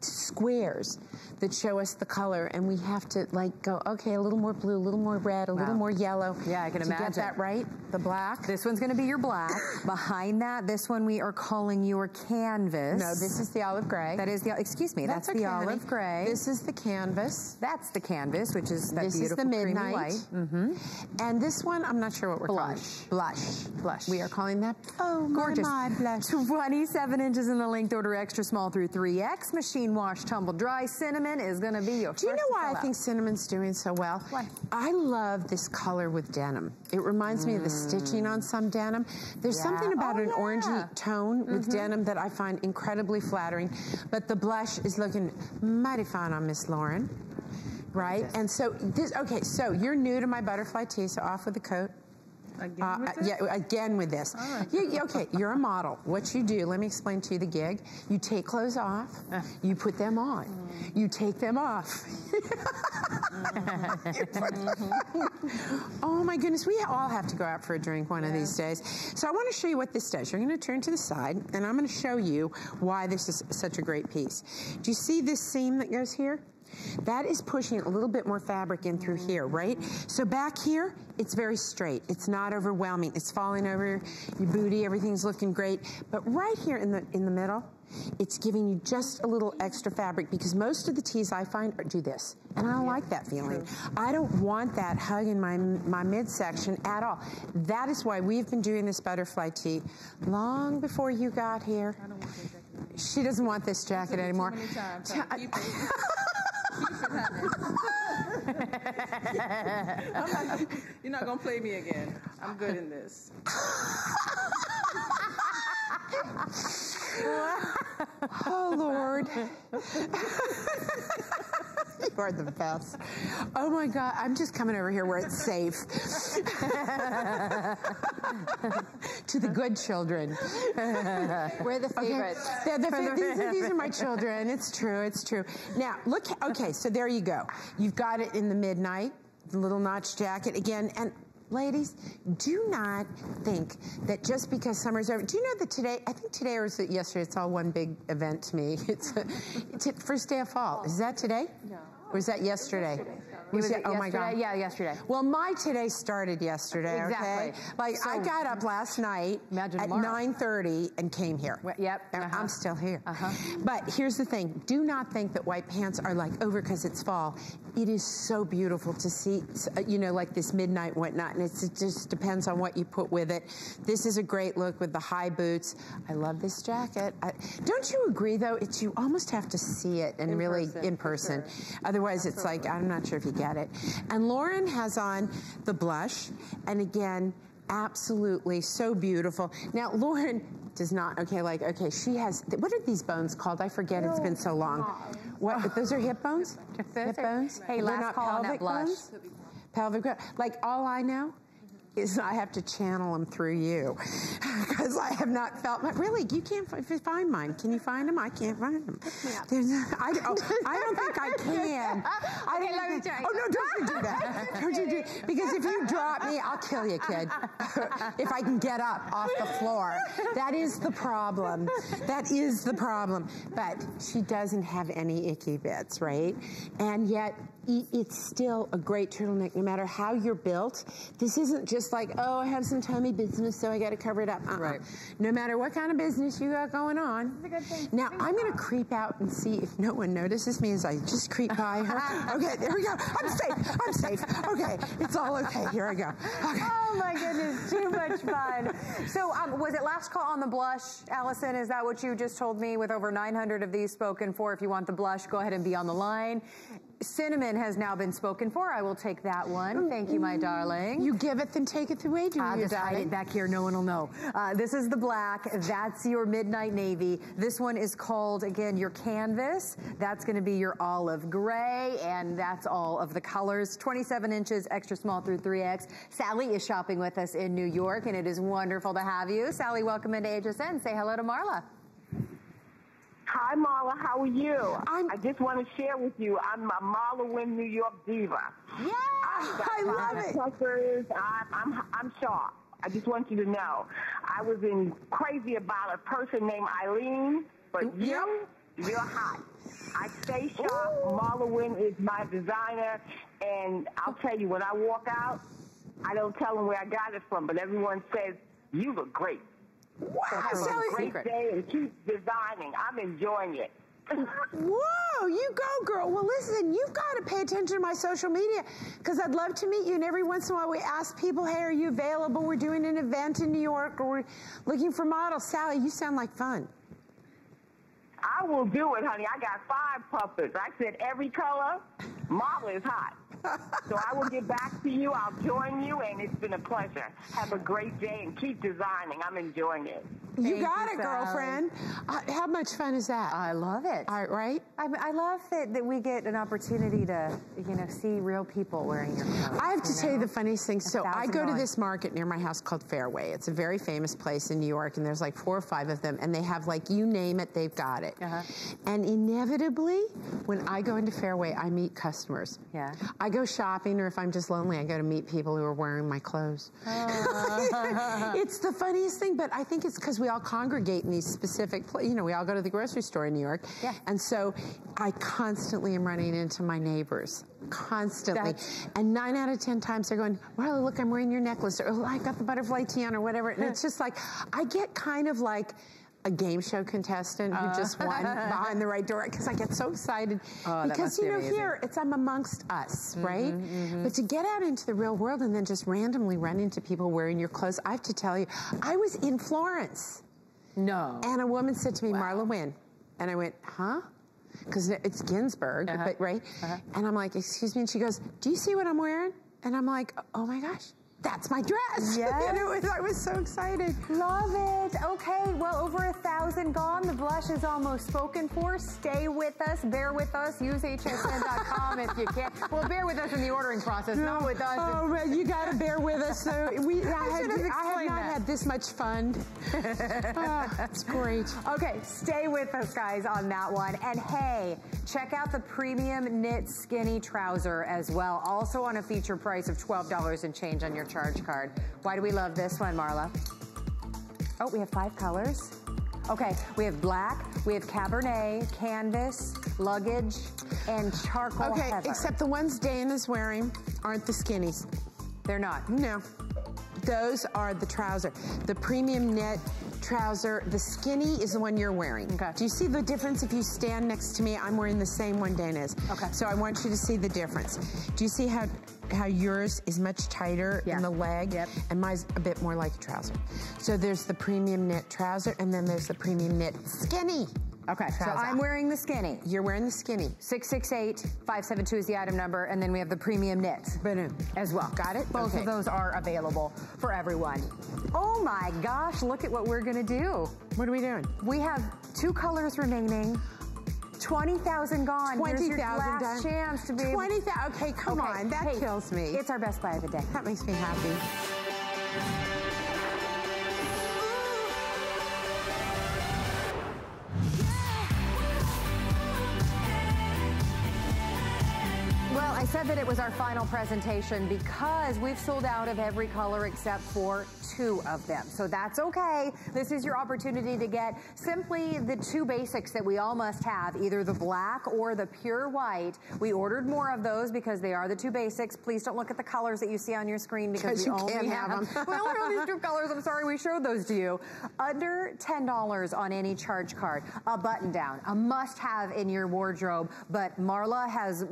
squares that show us the color, and we have to like go, okay, a little more blue, a little more red, a little more yellow. Yeah, I can to imagine. get that right. The black. This one's going to be your black. [LAUGHS] Behind that, this one we are calling your canvas. no, this is the olive gray. That is the, excuse me, that's, okay, the honey. olive gray. This is the canvas. that's the canvas, which is that this is the midnight. white. Mm-hmm. And this one, I'm not sure what we're calling. Blush. Blush. Blush. We are calling that. Oh, Gorgeous. My, my blush. [LAUGHS] 27 inches in the length, order extra small through 3X. Machine wash, tumble dry. Cinnamon is going to be your Do you know why I think cinnamon's doing so well? Why? I love this color with denim. It reminds me of the stitching on mm. some denim. There's Yeah. something about Oh, an yeah. orangey tone with mm-hmm. denim that I find incredibly flattering. But the blush is looking mighty fine on Miss Lauren. Right? And so this okay, so you're new to my butterfly tee, so off with the coat. Again Uh, with uh, this? yeah, again with this. right. You- okay, you're a model. What you do, let me explain to you the gig. You take clothes off, you put them on, you take them off. [LAUGHS] [LAUGHS] oh my goodness, we all have to go out for a drink one of these days. So I want to show you what this does. You're going to turn to the side, and I'm going to show you why this is such a great piece. Do you see this seam that goes here? That is pushing a little bit more fabric in through here, right? So back here, it's very straight. It's not overwhelming. It's falling over your booty. Everything's looking great. But right here in the in the middle, it's giving you just a little extra fabric because most of the tees I find are, do this, and I don't like that feeling. I don't want that hug in my my midsection at all. That is why we've been doing this butterfly tee long before you got here. I don't want this jacket. She doesn't want this jacket anymore. [LAUGHS] Too many times. Ta- So keep it. keep it happening. [LAUGHS] I'm not, you're not gonna play me again. I'm good in this. Oh Lord. you are the best. Oh my God, I'm just coming over here where it's safe. [LAUGHS] to the good children. [LAUGHS] We're the favorites. They're the fa- these, are, these are my [LAUGHS] children. It's true. It's true. Now, look. Okay, so there you go. You've got it in the midnight, the little notch jacket again. And ladies, do not think that just because summer's over. Do you know that today? I think today or was it yesterday? It's all one big event to me. [LAUGHS] It's a, it's a first day of fall. Is that today? No. Was that yesterday? Was it? Oh my God. Yeah, yesterday. Well, my today started yesterday. Exactly. Okay. Like I got up last night Imagine at nine thirty and came here. Well, yep, And uh-huh. I'm still here. Uh-huh. But here's the thing: do not think that white pants are like over because it's fall. It is so beautiful to see, uh, you know, like this midnight whatnot, and it's, it just depends on what you put with it. This is a great look with the high boots. I love this jacket. I, don't you agree, though? It's you almost have to see it and really person, in person. sure. Otherwise, it's like I'm not sure if you get it. And Lauren has on the blush, and again, absolutely so beautiful. Now, Lauren does not. Okay, like okay, she has. What are these bones called? I forget. It's been so long. What? Those are hip bones. hip bones. Hey, They're last not call on that blush. bones. Pelvic. Like all I know is I have to channel them through you [LAUGHS] because I have not felt. My, really, you can't fi- find mine. Can you find them? I can't find them. There's, I, oh, I don't think I [LAUGHS] can. I Okay, let me try. Oh no! Don't you do that? [LAUGHS] Don't you do because if you drop me, I'll kill you, kid. if I can get up off the floor, that is the problem. That is the problem. But she doesn't have any icky bits, right? And yet it's still a great turtleneck no matter how you're built. This isn't just like, oh, I have some tummy business, so I got to cover it up. Uh-uh. Right. No matter what kind of business you got going on. It's a good thing. Now, I'm going to creep out and see if no one notices me as I just creep by her. [LAUGHS] okay, there we go. I'm safe. I'm safe. Okay, it's all okay. Here I go. Okay. Oh, my goodness. Too much fun. So, um, was it last call on the blush, Allison? Is that what you just told me with over 900 of these spoken for? If you want the blush, go ahead and be on the line. Cinnamon has now been spoken for. I will take that one. Thank you, my darling. You give it, then take it away, do I'll you, just hide darling? it back here. No one will know. Uh, this is the black. That's your midnight navy. This one is called, again, your canvas. That's going to be your olive gray, and that's all of the colors. 27 inches, extra small through 3X. Sally is shopping with us in New York, and it is wonderful to have you. Sally, welcome into HSN. Say hello to Marla. Hi, Marla. How are you? I'm, i just want to share with you. I'm a Marla Wynne, New York diva. Yeah, I love it. Tuckers. I'm, I'm, I'm sharp. I just want you to know. I was in crazy about a person named Eileen, but you, you're hot. I stay sharp. Ooh. Marla Wynne is my designer, and I'll tell you, when I walk out, I don't tell them where I got it from, but everyone says, you look great. Wow, Have a great secret. day and keep designing. I'm enjoying it. [LAUGHS] Whoa, you go, girl. Well, listen, you've got to pay attention to my social media because I'd love to meet you. And every once in a while, we ask people, hey, are you available? We're doing an event in New York or we're looking for models. Sally, you sound like fun. I will do it, honey. I got five puppets. I said every color. Model is hot so I will get back to you. I'll join you, and it's been a pleasure. Have a great day and keep designing. I'm enjoying it. You Thank got you, it, girlfriend. Uh, how much fun is that? I love it. All right, right? I, I love that, that we get an opportunity to, you know, see real people wearing your clothes. I have to you tell know? you the funniest thing. So I go to this market near my house called Fairway. It's a very famous place in New York, and there's like four or five of them, and they have like you name it, they've got it. Uh-huh. And inevitably, when I go into Fairway, I meet customers. Yeah. I go shopping, or if I'm just lonely, I go to meet people who are wearing my clothes. Uh. [LAUGHS] it's the funniest thing, but I think it's because we all congregate in these specific, you know, we all go to the grocery store in New York. Yeah. And so I constantly am running into my neighbors. Constantly. That's... and nine out of ten times they're going, Well, look, I'm wearing your necklace, or oh, I got the butterfly tee on, or whatever. And it's just like, I get kind of like, a game show contestant who uh. just won [LAUGHS] behind the right door because I get so excited oh, because you know here it's I'm amongst us, mm-hmm, right? Mm-hmm. But to get out into the real world and then just randomly run into people wearing your clothes, I have to tell you, I was in Florence. No. And a woman said to me, wow. Marla Wynne. And I went, huh? Because it's Ginsburg, uh-huh. but right? Uh-huh. And I'm like, excuse me. And she goes, do you see what I'm wearing? And I'm like, oh my gosh that's my dress. [LAUGHS] Yes. and it was, I was so excited. Love it. Okay, well, over a thousand gone. The blush is almost spoken for. Stay with us. Bear with us. Use hsn.com if you can. Well, bear with us in the ordering process, not with us. Oh, man, you got to bear with us. So we, I, [LAUGHS] I, had, I have not that. had this much fun. [LAUGHS] Ah, oh, that's great. Okay, stay with us, guys, on that one. And hey, check out the premium knit skinny trouser as well. Also on a feature price of $12 and change on your charge card. Why do we love this one, Marla? Oh, we have five colors. Okay, we have black, we have Cabernet, canvas, luggage, and charcoal Okay, heather. except the ones Dana's wearing aren't the skinnies. They're not. No. Those are the trouser. The premium knit trouser. The skinny is the one you're wearing. Okay. Do you see the difference? If you stand next to me, I'm wearing the same one Dana is. Okay. So I want you to see the difference. Do you see how how yours is much tighter yeah. in the leg? Yep. And mine's a bit more like a trouser. So there's the premium knit trouser, and then there's the premium knit skinny. Okay, so I'm wearing the skinny. You're wearing the skinny. 668-572 is the item number, and then we have the premium knit Boom. as well. Got it? Both okay. of those are available for everyone. Oh my gosh, look at what we're gonna do. What are we doing? We have two colors remaining. 20,000 gone. 20,000 last done. chance to be 20,000. Okay, come okay. on. That hey, kills me. It's our best buy of the day. That makes me happy. Said that it was our final presentation because we've sold out of every color except for two of them. So that's okay. This is your opportunity to get simply the two basics that we all must have, either the black or the pure white. We ordered more of those because they are the two basics. Please don't look at the colors that you see on your screen because we you only can't have them. [LAUGHS] we only have these two colors. I'm sorry we showed those to you. Under $10 on any charge card. A button down, a must have in your wardrobe, but Marla has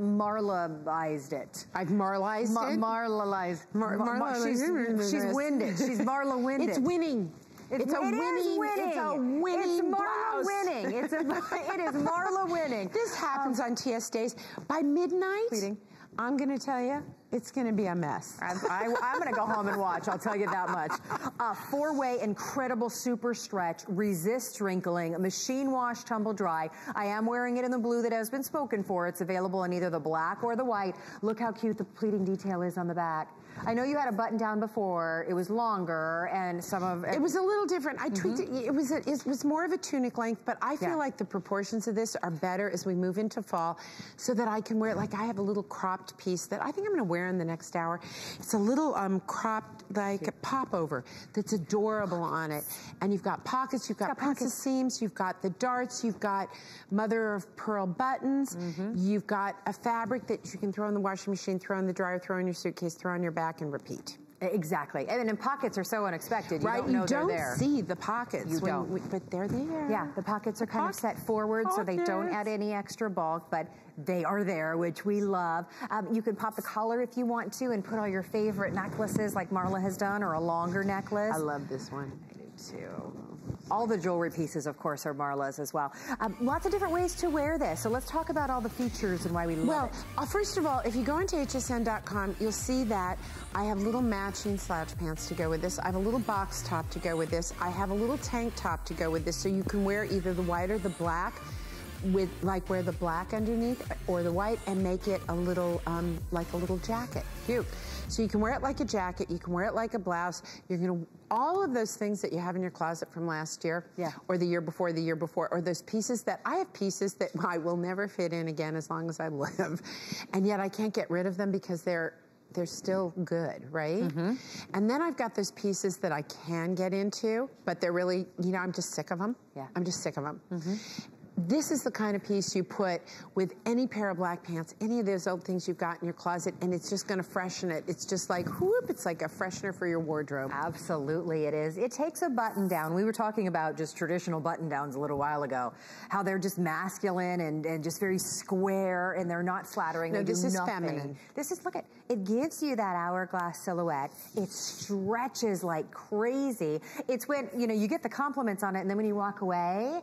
Marlaized it. I've Marlaized Ma- it. Marlaized. Mar- Ma- ma- Marla- she's, she's winded. She's Marla winded. It's winning. It's, a it is winning. winning. It's a winning It's Marla blouse. winning. It's a, it is Marla winning. This happens on TS days. By midnight, Pleading. I'm going to tell you, it's going to be a mess. I'm, I, am going to go home and watch. I'll tell you that much. Uh, four-way incredible super stretch, resist wrinkling, machine wash, tumble dry. I am wearing it in the blue that has been spoken for. It's available in either the black or the white. Look how cute the pleating detail is on the back. I know you had a button down before. It was longer, and some of It was a little different. I tweaked it. It was a, it was more of a tunic length, but I feel Yeah. like the proportions of this are better as we move into fall, so that I can wear it. Like I have a little cropped piece that I think I'm going to wear in the next hour. It's a little um, cropped, like a popover that's adorable on it, and you've got pockets. You've got, got princess pockets. seams. You've got the darts. You've got mother of pearl buttons. You've got a fabric that you can throw in the washing machine, throw in the dryer, throw in your suitcase, throw in your back, and repeat. exactly. And then pockets are so unexpected. You right? don't know you they're don't there. see the pockets. You when don't. we- but they're there. Yeah, the pockets are kind of set forward so they don't add any extra bulk, but they are there, which we love. Um, you can pop the collar if you want to and put all your favorite necklaces like Marla has done or a longer necklace. I love this one. I do too. All the jewelry pieces, of course, are Marla's as well. Um, lots of different ways to wear this. So let's talk about all the features and why we love Well, it. uh, first of all, if you go into hsn.com, you'll see that I have little matching slouch pants to go with this. I have a little box top to go with this. I have a little tank top to go with this, so you can wear either the white or the black with like wear the black underneath or the white and make it a little um, like a little jacket. Cute. So you can wear it like a jacket. You can wear it like a blouse. You're gonna all of those things that you have in your closet from last year, Yeah. or the year before, the year before, or those pieces that I have pieces that [LAUGHS] I will never fit in again as long as I live, and yet I can't get rid of them because they're they're still good, right? Mm-hmm. And then I've got those pieces that I can get into, but they're really, you know, I'm just sick of them. Yeah. I'm just sick of them. This is the kind of piece you put with any pair of black pants, any of those old things you've got in your closet, and it's just going to freshen it. It's just like, whoop, it's like a freshener for your wardrobe. Absolutely, it is. It takes a button down. We were talking about just traditional button downs a little while ago, how they're just masculine and, and just very square and they're not flattering. No, they this do is nothing. feminine. This is, look at, it gives you that hourglass silhouette. It stretches like crazy. It's when, you know, you get the compliments on it and then when you walk away,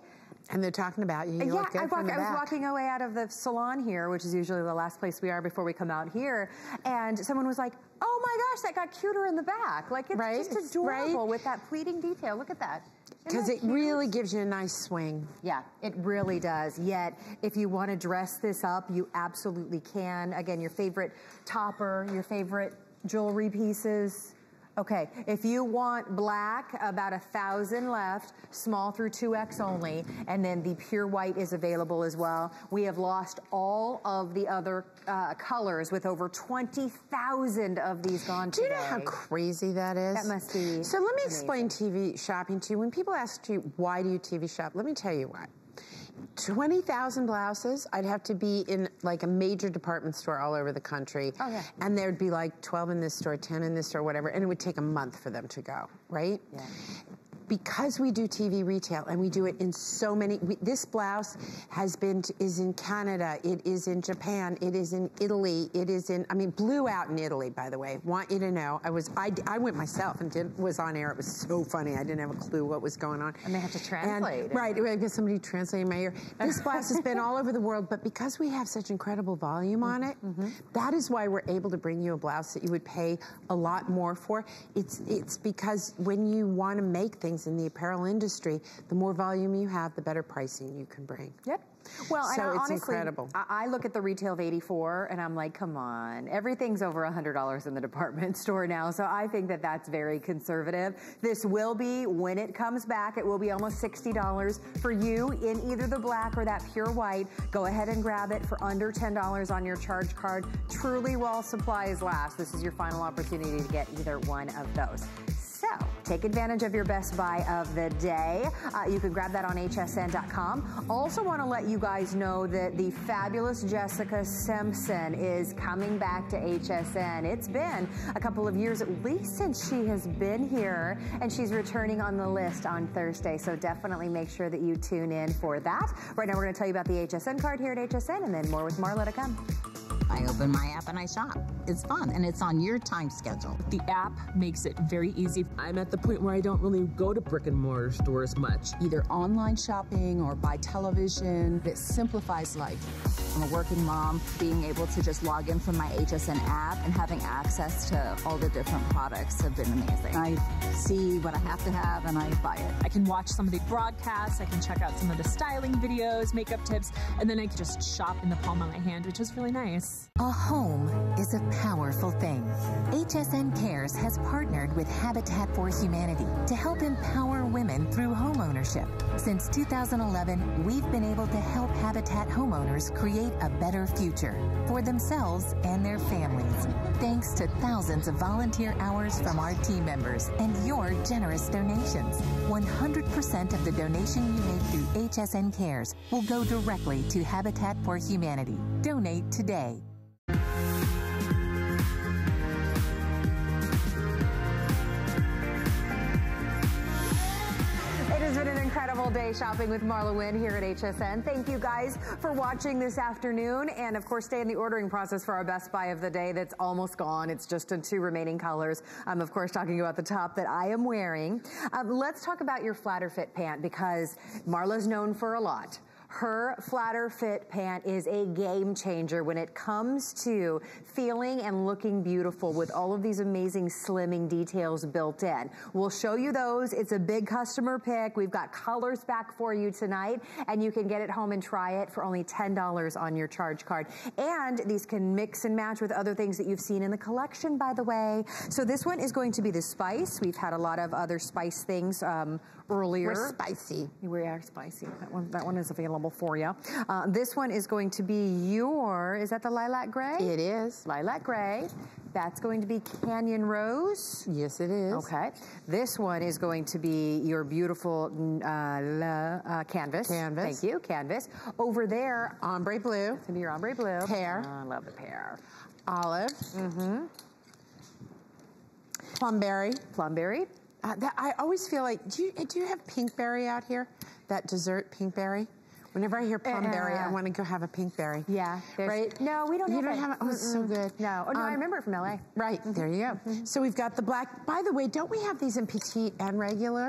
And they're talking about you. You yeah, I, walk, I was walking away out of the salon here, which is usually the last place we are before we come out here, and someone was like, "Oh my gosh, that got cuter in the back! Like it's Right, just adorable right. with that pleating detail. Look at that." Because it cute? really gives you a nice swing. Yeah, it really does. Yet, if you want to dress this up, you absolutely can. Again, your favorite topper, your favorite jewelry pieces. Okay, if you want black, about a thousand left, small through 2X only, and then the pure white is available as well. We have lost all of the other uh, colors with over 20,000 of these gone Do today. you know how crazy that is? That must be So let me explain TV shopping to you. When people ask you, why do you TV shop? Let me tell you why. 20,000 blouses, I'd have to be in like a major department store all over the country. Oh, yeah. And there'd be like 12 in this store, 10 in this store, whatever. And it would take a month for them to go, right? Yeah. Because we do TV retail and we do it in so many. We, this blouse has been is in Canada. It is in Japan. It is in Italy. It is in. I mean, blew out in Italy. By the way, want you to know. I was. I, I went myself and did was on air. It was so funny. I didn't have a clue what was going on. And they have to And- translate. right. I guess somebody translating my ear. This blouse has been all over the world, but because we have such incredible volume on it, Mm-hmm. that is why we're able to bring you a blouse that you would pay a lot more for. It's it's because when you want to make things in the apparel industry, the more volume you have, the better pricing you can bring. Yep. Well, so and I, it's honestly, incredible. I, I look at the retail of 84 and I'm like, come on, everything's over $100 in the department [LAUGHS] store now. So I think that that's very conservative. This will be, when it comes back, it will be almost $60 for you in either the black or that pure white. Go ahead and grab it for under $10 on your charge card. Truly while supplies last. This is your final opportunity to get either one of those. Take advantage of your best buy of the day. Uh, you can grab that on hsn.com. Also want to let you guys know that the fabulous Jessica Simpson is coming back to HSN. It's been a couple of years at least since she has been here and she's returning on the list on Thursday. So definitely make sure that you tune in for that. Right now we're going to tell you about the HSN card here at HSN and then more with Marla to come. I open my app and I shop. It's fun and it's on your time schedule. The app makes it very easy. I'm at the point where I don't really go to brick and mortar stores much. Either online shopping or by television. It simplifies life. I'm a working mom. Being able to just log in from my HSN app and having access to all the different products have been amazing. I see what I have to have and I buy it. I can watch some of the broadcasts, I can check out some of the styling videos, makeup tips, and then I can just shop in the palm of my hand, which is really nice. A home is a powerful thing. HSN Cares has partnered with Habitat for Humanity to help empower women through homeownership. Since 2011, we've been able to help Habitat homeowners create a better future for themselves and their families. Thanks to thousands of volunteer hours from our team members and your generous donations. 100% of the donation you make through HSN Cares will go directly to Habitat for Humanity. Donate today. It has been an incredible day shopping with Marla Wynne here at HSN. Thank you guys for watching this afternoon. And of course, stay in the ordering process for our best buy of the day that's almost gone. It's just in two remaining colors. I'm, of course, talking about the top that I am wearing. Um, let's talk about your flatter fit pant because Marla's known for a lot. Her flatter fit pant is a game changer when it comes to feeling and looking beautiful with all of these amazing slimming details built in. We'll show you those. It's a big customer pick. We've got colors back for you tonight and you can get it home and try it for only $10 on your charge card. And these can mix and match with other things that you've seen in the collection, by the way. So this one is going to be the spice. We've had a lot of other spice things um, earlier. We're spicy. We are spicy. That one, that one is available for you. Uh, this one is going to be your, is that the lilac gray? It is. Lilac gray. That's going to be Canyon Rose. Yes, it is. Okay. This one is going to be your beautiful uh, uh, canvas. Canvas. Thank you, canvas. Over there, ombre blue. It's going to be your ombre blue. Pear. Oh, I love the pear. Olive. Mm-hmm. Plumberry. Plumberry. Uh, that, I always feel like, do you, do you have pinkberry out here? That dessert pinkberry? Whenever I hear plumberry, uh, I want to go have a pinkberry. Yeah. Right? No, we don't you have don't it. have it. Oh, it's so good. No. Oh, no, Um, I remember it from LA. Right, there you go. Mm-hmm. So we've got the black. By the way, don't we have these in petite and regular?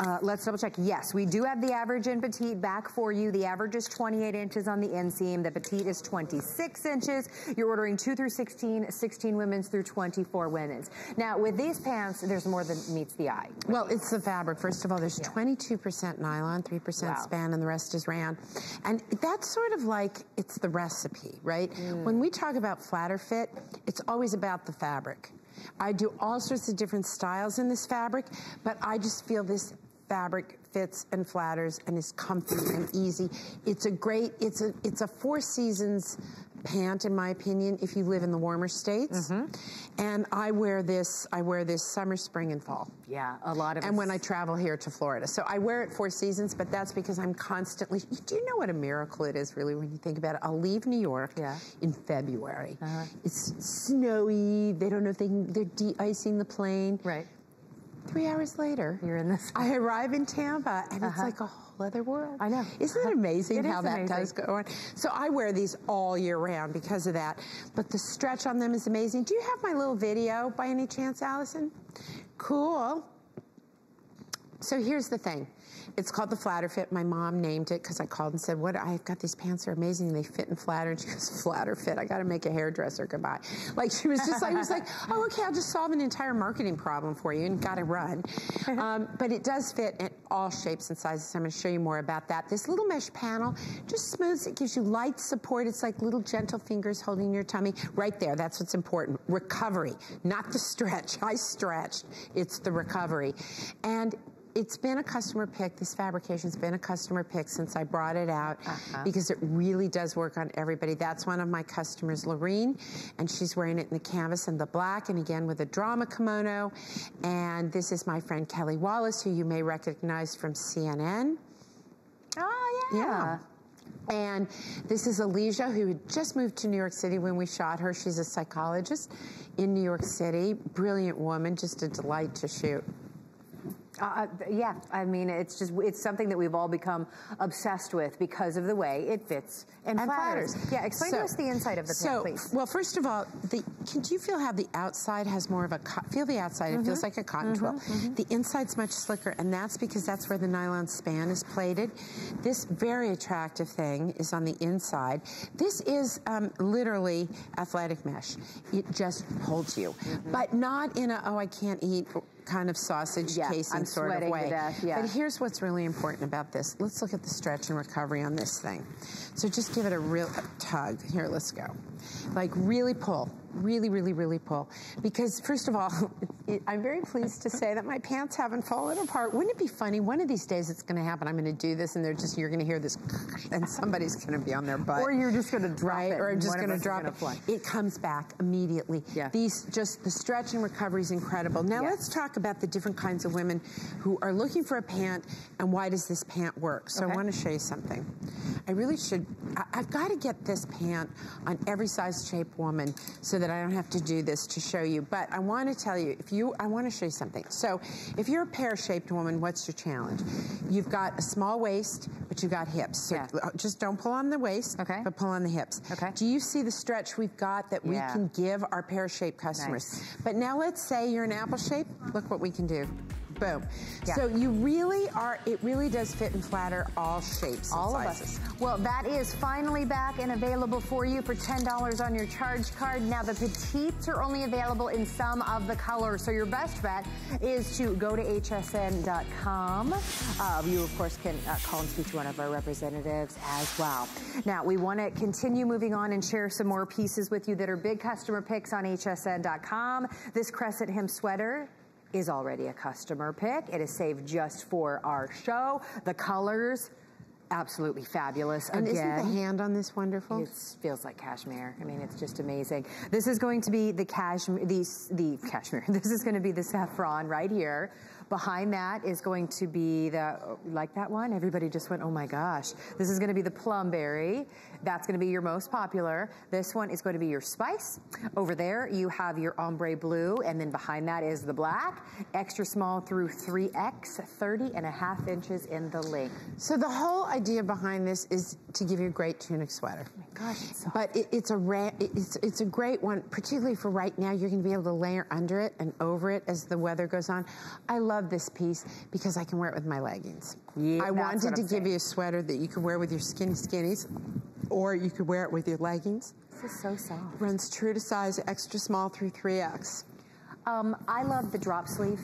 Uh, let's double check. Yes, we do have the average in petite back for you. The average is 28 inches on the inseam. The petite is 26 inches. You're ordering 2 through 16, 16 women's through 24 women's. Now, with these pants, there's more than meets the eye. Well, it's the fabric. First of all, there's 22% nylon, 3% Wow. span, and the rest is rayon. And that's sort of like it's the recipe, right? Mm. When we talk about flatter fit, it's always about the fabric. I do all sorts of different styles in this fabric, but I just feel this fabric fits and flatters and is comfy and easy. It's a great, it's a, it's a four seasons pant in my opinion if you live in the warmer states. And I wear this, I wear this summer, spring and fall. Yeah, a lot of And when I travel here to Florida. So I wear it four seasons, but that's because I'm constantly, do you know what a miracle it is really when you think about it? I'll leave New York Yeah. in February. Uh-huh. It's snowy. They don't know if they can, they're de-icing the plane. Right. Three hours later, You're in this. I arrive in Tampa, and it's Uh-huh. like a whole other world. I know. Isn't it amazing It how that amazing. does go on? So I wear these all year round because of that. But the stretch on them is amazing. Do you have my little video by any chance, Allison? Cool. So here's the thing. It's called the Flatter Fit. My mom named it because I called and said, "What? I've got these pants are amazing. They fit and flatter." And she goes, "Flatter Fit. I got to make a hairdresser goodbye." Like she was just like, was like, [LAUGHS] "Oh, okay. I'll just solve an entire marketing problem for you and got to run." [LAUGHS] Um, but it does fit in all shapes and sizes. I'm going to show you more about that. This little mesh panel just smooths. It gives you light support. It's like little gentle fingers holding your tummy right there. That's what's important. Recovery, not the stretch. [LAUGHS] I stretched. It's the recovery, and it's been a customer pick. This fabrication's been a customer pick since I brought it out Uh-huh. because it really does work on everybody. That's one of my customers, Lorene, and she's wearing it in the canvas and the black, and again with a drama kimono. And this is my friend Kelly Wallace, who you may recognize from CNN. Oh Yeah. And this is Alicia, who had just moved to New York City when we shot her. She's a psychologist in New York City. Brilliant woman, just a delight to shoot. Uh, yeah, I mean, it's just it's something that we've all become obsessed with because of the way it fits and, And flatters. flatters. Yeah, explain to us the inside of the so, pant, please. Well, first of all, the, can you feel how the outside has more of a feel the outside? It feels Mhm. like a cotton Mhm, twill. mhm. The inside's much slicker, and that's because that's where the nylon span is plated. This very attractive thing is on the inside. This is um, literally athletic mesh. It just holds you, Mm-hmm. but not in a oh I can't eat kind of sausage Yeah, casing I'm sort of way. death, yeah. But here's what's really important about this. Let's look at the stretch and recovery on this thing. So just give it a real tug. Here, let's go. Like really pull. Really, really, really pull. Because first of all, [LAUGHS] it, I'm very pleased to say that my pants haven't fallen apart. Wouldn't it be funny? One of these days it's going to happen. I'm going to do this and they're just, you're going to hear this [LAUGHS] and somebody's going to be on their butt. Or you're just going to drop right? it Or I'm just going to drop it. fly. It comes back immediately. Yeah. These just the stretch and recovery is incredible. Now Yeah. let's talk about the different kinds of women who are looking for a pant and why does this pant work. So Okay. I want to show you something. I really should. I, I've got to get this pant on every size, shape woman so that I don't have to do this to show you. But I want to tell you, if you, I want to show you something. So if you're a pear-shaped woman, what's your challenge? You've got a small waist, but you've got hips. So Yeah. just don't pull on the waist, Okay. but pull on the hips. Okay. Do you see the stretch we've got that we can give our pear-shaped customers? Nice. But now let's say you're an apple shape. Look what we can do. Boom. Yeah. So you really are, it really does fit and flatter all shapes. and All of sizes. us. Well, that is finally back and available for you for $10 on your charge card. Now, the petites are only available in some of the colors, so your best bet is to go to hsn.com. Uh, you, of course, can uh, call and speak to one of our representatives as well. Now, we want to continue moving on and share some more pieces with you that are big customer picks on hsn.com. This crescent hem sweater is already a customer pick. It is saved just for our show. The colors, absolutely fabulous. And Again, isn't the hand on this wonderful? it feels like cashmere. I mean, it's just amazing. This is going to be the cashmere, the, the cashmere. [LAUGHS] This is going to be the saffron right here. Behind that is going to be the, like that one? Everybody just went, oh my gosh. This is going to be the plumberry. That's going to be your most popular. This one is going to be your spice. Over there, you have your ombre blue, and then behind that is the black. Extra small through 3X, 30 and a half inches in the length. So the whole idea behind this is to give you a great tunic sweater. Oh my Gosh, it's so But it, it's a ra- it's it's a great one, particularly for right now. You're going to be able to layer under it and over it as the weather goes on. I love this piece because I can wear it with my leggings. Yeah, I wanted to give you a sweater that you could wear with your skinny skinnies, or you could wear it with your leggings. This is so soft. Runs true to size, extra small through 3X. Um, I love the drop sleeve.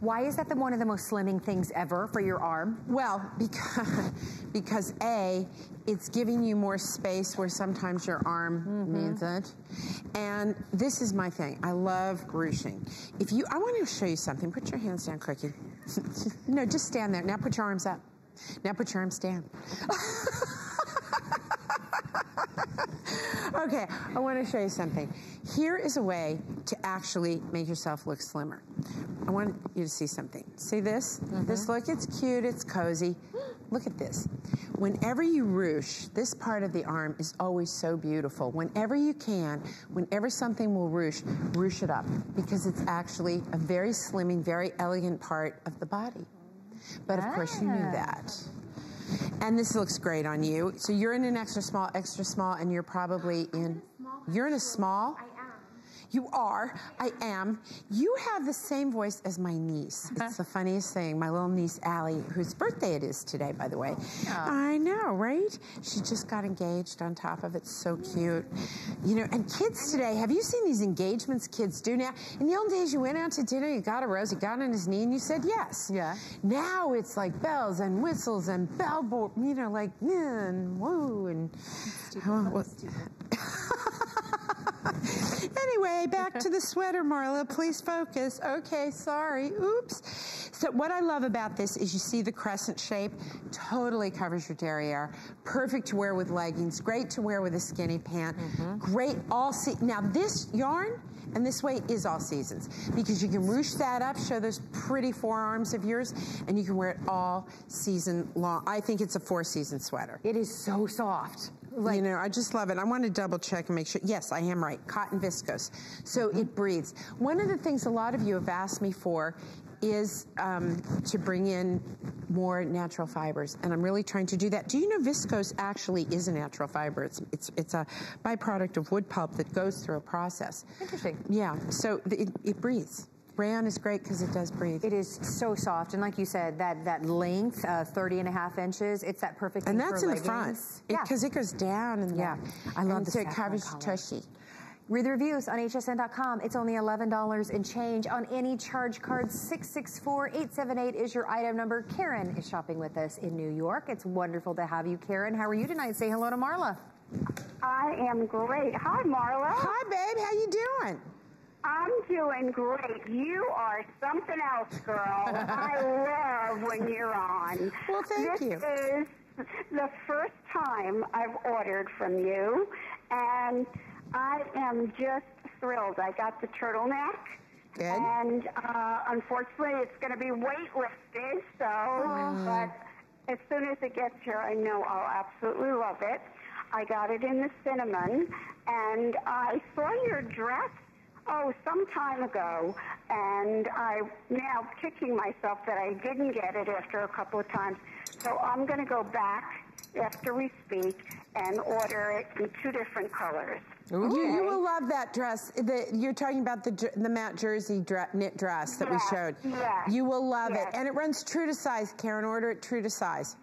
Why is that the one of the most slimming things ever for your arm? Well, [LAUGHS] because because a, it's giving you more space where sometimes your arm Mm-hmm. needs it, and this is my thing. I love ruching. If you, I want to show you something. Put your hands down, Cookie. [LAUGHS] no, just stand there. Now put your arms up. Now put your arms down. [LAUGHS] [LAUGHS] okay, I want to show you something. Here is a way to actually make yourself look slimmer. I want you to see something. See this? Mm-hmm. This look, it's cute, it's cozy. [GASPS] Look at this. Whenever you ruche, this part of the arm is always so beautiful. Whenever you can, whenever something will ruche, ruche it up because it's actually a very slimming, very elegant part of the body. But of course, you knew ah. that. And this looks great on you. So you're in an extra small, extra small, and you're probably in. You're in a small. You are. I am. You have the same voice as my niece. It's the funniest thing. My little niece, Allie, whose birthday it is today, by the way. I know, right? She just got engaged on top of it. So cute. You know, and kids today, have you seen these engagements kids do now? In the old days, you went out to dinner, you got a rose, you got on his knee, and you said yes. Yeah. Now it's like bells and whistles and bell, bo- you know, like, yeah, and woo, and. Oh, what- [LAUGHS] anyway, back to the sweater, Marla. Please focus. Okay, sorry. Oops. So, what I love about this is you see the crescent shape, totally covers your derriere. Perfect to wear with leggings, great to wear with a skinny pant. Mm-hmm. Great all se- Now, this yarn and this weight is all seasons because you can ruche that up, show those pretty forearms of yours, and you can wear it all season long. I think it's a four season sweater. It is so soft. You know, I just love it. I want to double check and make sure. Yes, I am right. Cotton viscose. So Mm-hmm. it breathes. One of the things a lot of you have asked me for is um, to bring in more natural fibers, and I'm really trying to do that. Do you know viscose actually is a natural fiber? It's it's it's a byproduct of wood pulp that goes through a process. Interesting. Yeah. So it, it breathes. Rayon is great because it does breathe. It is so soft, and like you said, that that length, uh, 30 and a half inches, it's that perfect. And that's for in the front leggings. because it, goes down and Yeah. I I love and the so it saffron covers color. tushy. Read the reviews on hsn.com. It's only $11 and change on any charge card. 664-878 is your item number. Karen is shopping with us in New York. It's wonderful to have you, Karen. How are you tonight? Say hello to Marla. I am great. Hi, Marla. Hi, babe. How you doing? I'm doing great. You are something else, girl. I [LAUGHS] love when you're on. Well, thank this you. is the first time I've ordered from you, and I am just thrilled. I got the turtleneck. Good. And uh, unfortunately, it's going to be weightlifted, so, but as soon as it gets here, I know I'll absolutely love it. I got it in the cinnamon, and I saw your dress, oh, some time ago, and I'm now kicking myself that I didn't get it after a couple of times. So I'm going to go back after we speak and order it in two different colors. You, you will love that dress. The, you're talking about the jer- the Mount Jersey dre- knit dress that Yes, we showed. yes, You will love yes. it, and it runs true to size. Karen, order it true to size.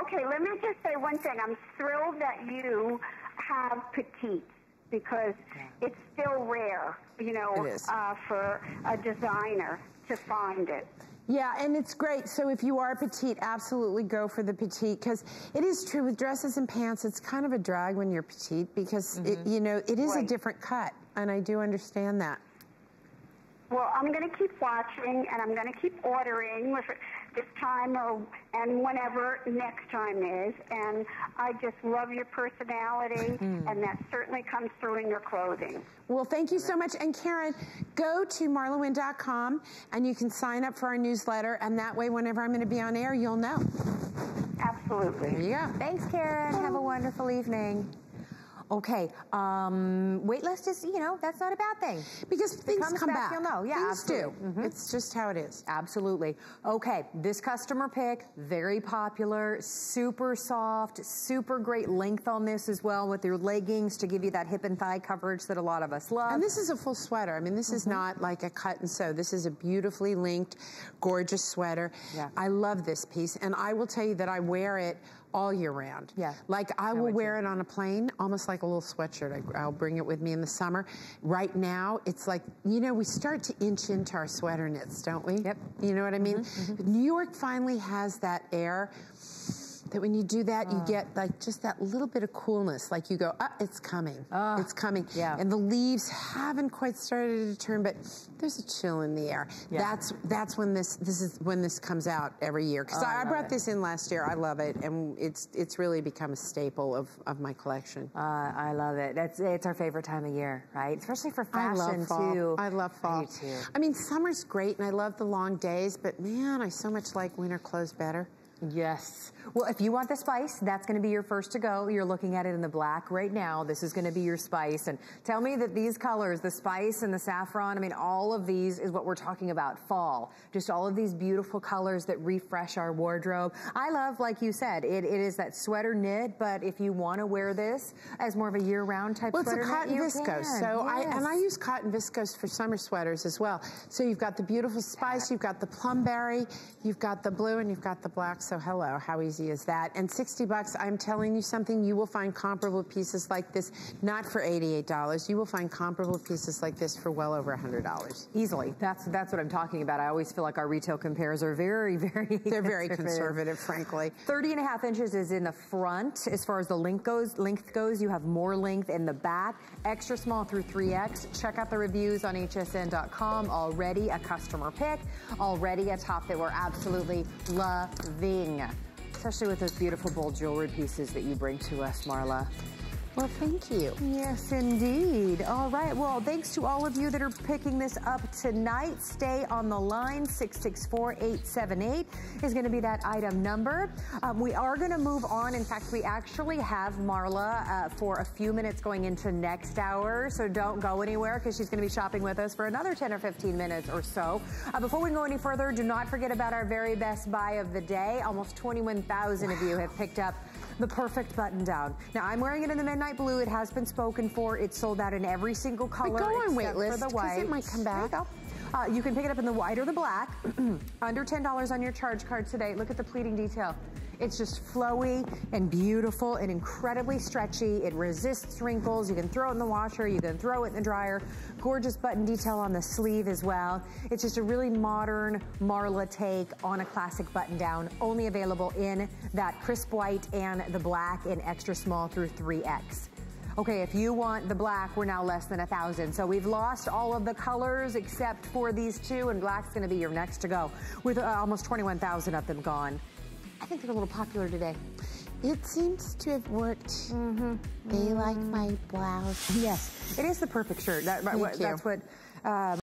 Okay, let me just say one thing. I'm thrilled that you have petite because it's still rare, you know, Uh, for a designer to find it. Yeah, and it's great. So if you are petite, absolutely go for the petite because it is true with dresses and pants. It's kind of a drag when you're petite because it, you know it is a different cut, and I do understand that. Well, I'm going to keep watching and I'm going to keep ordering with this time or and whenever next time is. And I just love your personality, [LAUGHS] hmm. and that certainly comes through in your clothing. Well, thank you so much. And Karen, go to marlawynne.com and you can sign up for our newsletter. And that way, whenever I'm going to be on air, you'll know. Absolutely. There you go. Thanks, Karen. Have a wonderful evening. Okay, um, wait list is, you know, that's not a bad thing. Because If things come back, back. You'll know. Yeah, Things do. absolutely. Mhm. It's just how it is. Absolutely. Okay, this customer pick, very popular, super soft, super great length on this as well with your leggings to give you that hip and thigh coverage that a lot of us love. And this is a full sweater. I mean, this Mm-hmm. is not like a cut and sew. This is a beautifully linked, gorgeous sweater. Yeah. I love this piece, and I will tell you that I wear it all year round. Yeah. Like I will wear it on a plane, almost like a little sweatshirt. I, I'll bring it with me in the summer. Right now, it's like you know we start to inch into our sweater knits, don't we? Yep. You know what I mean? Mm-hmm, New York finally has that air. That when you do that, you get like just that little bit of coolness. Like you go, ah, it's coming. it's coming. yeah. And the leaves haven't quite started to turn, but there's a chill in the air. Yeah. That's that's when this this is when this comes out every year. Because Oh, I I, brought it. this in last year. I love it, and it's it's really become a staple of, of my collection. Uh, I love it. That's it's our favorite time of year, right? Especially for I fashion love fall. too. I love fall. I too. I mean, summer's great, and I love the long days, but man, I so much like winter clothes better. Yes. Well, if you want the spice, that's going to be your first to go. You're looking at it in the black right now. This is going to be your spice. And tell me that these colors, the spice and the saffron, I mean, all of these is what we're talking about fall. Just all of these beautiful colors that refresh our wardrobe. I love, like you said, it, it is that sweater knit, but if you want to wear this as more of a year-round type well, sweater it's a cotton knit, viscose. can. So I and I use cotton viscose for summer sweaters as well. So you've got the beautiful spice, you've got the plumberry, you've got the blue, and you've got the black. So hello, how easy is that? And 60 bucks, I'm telling you something, you will find comparable pieces like this, not for $88. You will find comparable pieces like this for well over $100. Easily. That's that's what I'm talking about. I always feel like our retail compares are very, [LAUGHS] very They're very conservative, frankly. 30 and a half inches is in the front. As far as the length goes, length goes, you have more length in the back. Extra small through 3X. Check out the reviews on hsn.com. Already a customer pick. Already a top that we're absolutely loving. Especially with those beautiful bold jewelry pieces that you bring to us, Marla. Well, thank you. Yes, indeed. All right. Well, thanks to all of you that are picking this up tonight. Stay on the line. 664-878 is going to be that item number. Um, we are going to move on. In fact, we actually have Marla uh, for a few minutes going into next hour. So don't go anywhere because she's going to be shopping with us for another 10 or 15 minutes or so. Uh, before we go any further, do not forget about our very best buy of the day. Almost 21,000 of you have picked up the perfect button down. Now I'm wearing it in the midnight blue. It has been spoken for. It's sold out in every single color. But go on except wait for list, the white. it might come back. Uh, you can pick it up in the white or the black. [CLEARS THROAT] Under $10 on your charge card today. Look at the pleating detail. It's just flowy and beautiful and incredibly stretchy. It resists wrinkles. You can throw it in the washer. You can throw it in the dryer. Gorgeous button detail on the sleeve as well. It's just a really modern Marla take on a classic button down. Only available in that crisp white and the black in extra small through 3X. Okay, if you want the black, we're now less than a thousand. So we've lost all of the colors except for these two, and black's gonna be your next to go with uh, almost 21,000 of them gone. I think they're a little popular today. It seems to have worked. Mm-hmm. They like my blouse. Yes, it is the perfect shirt. That, Thank what- you. That's what. Um,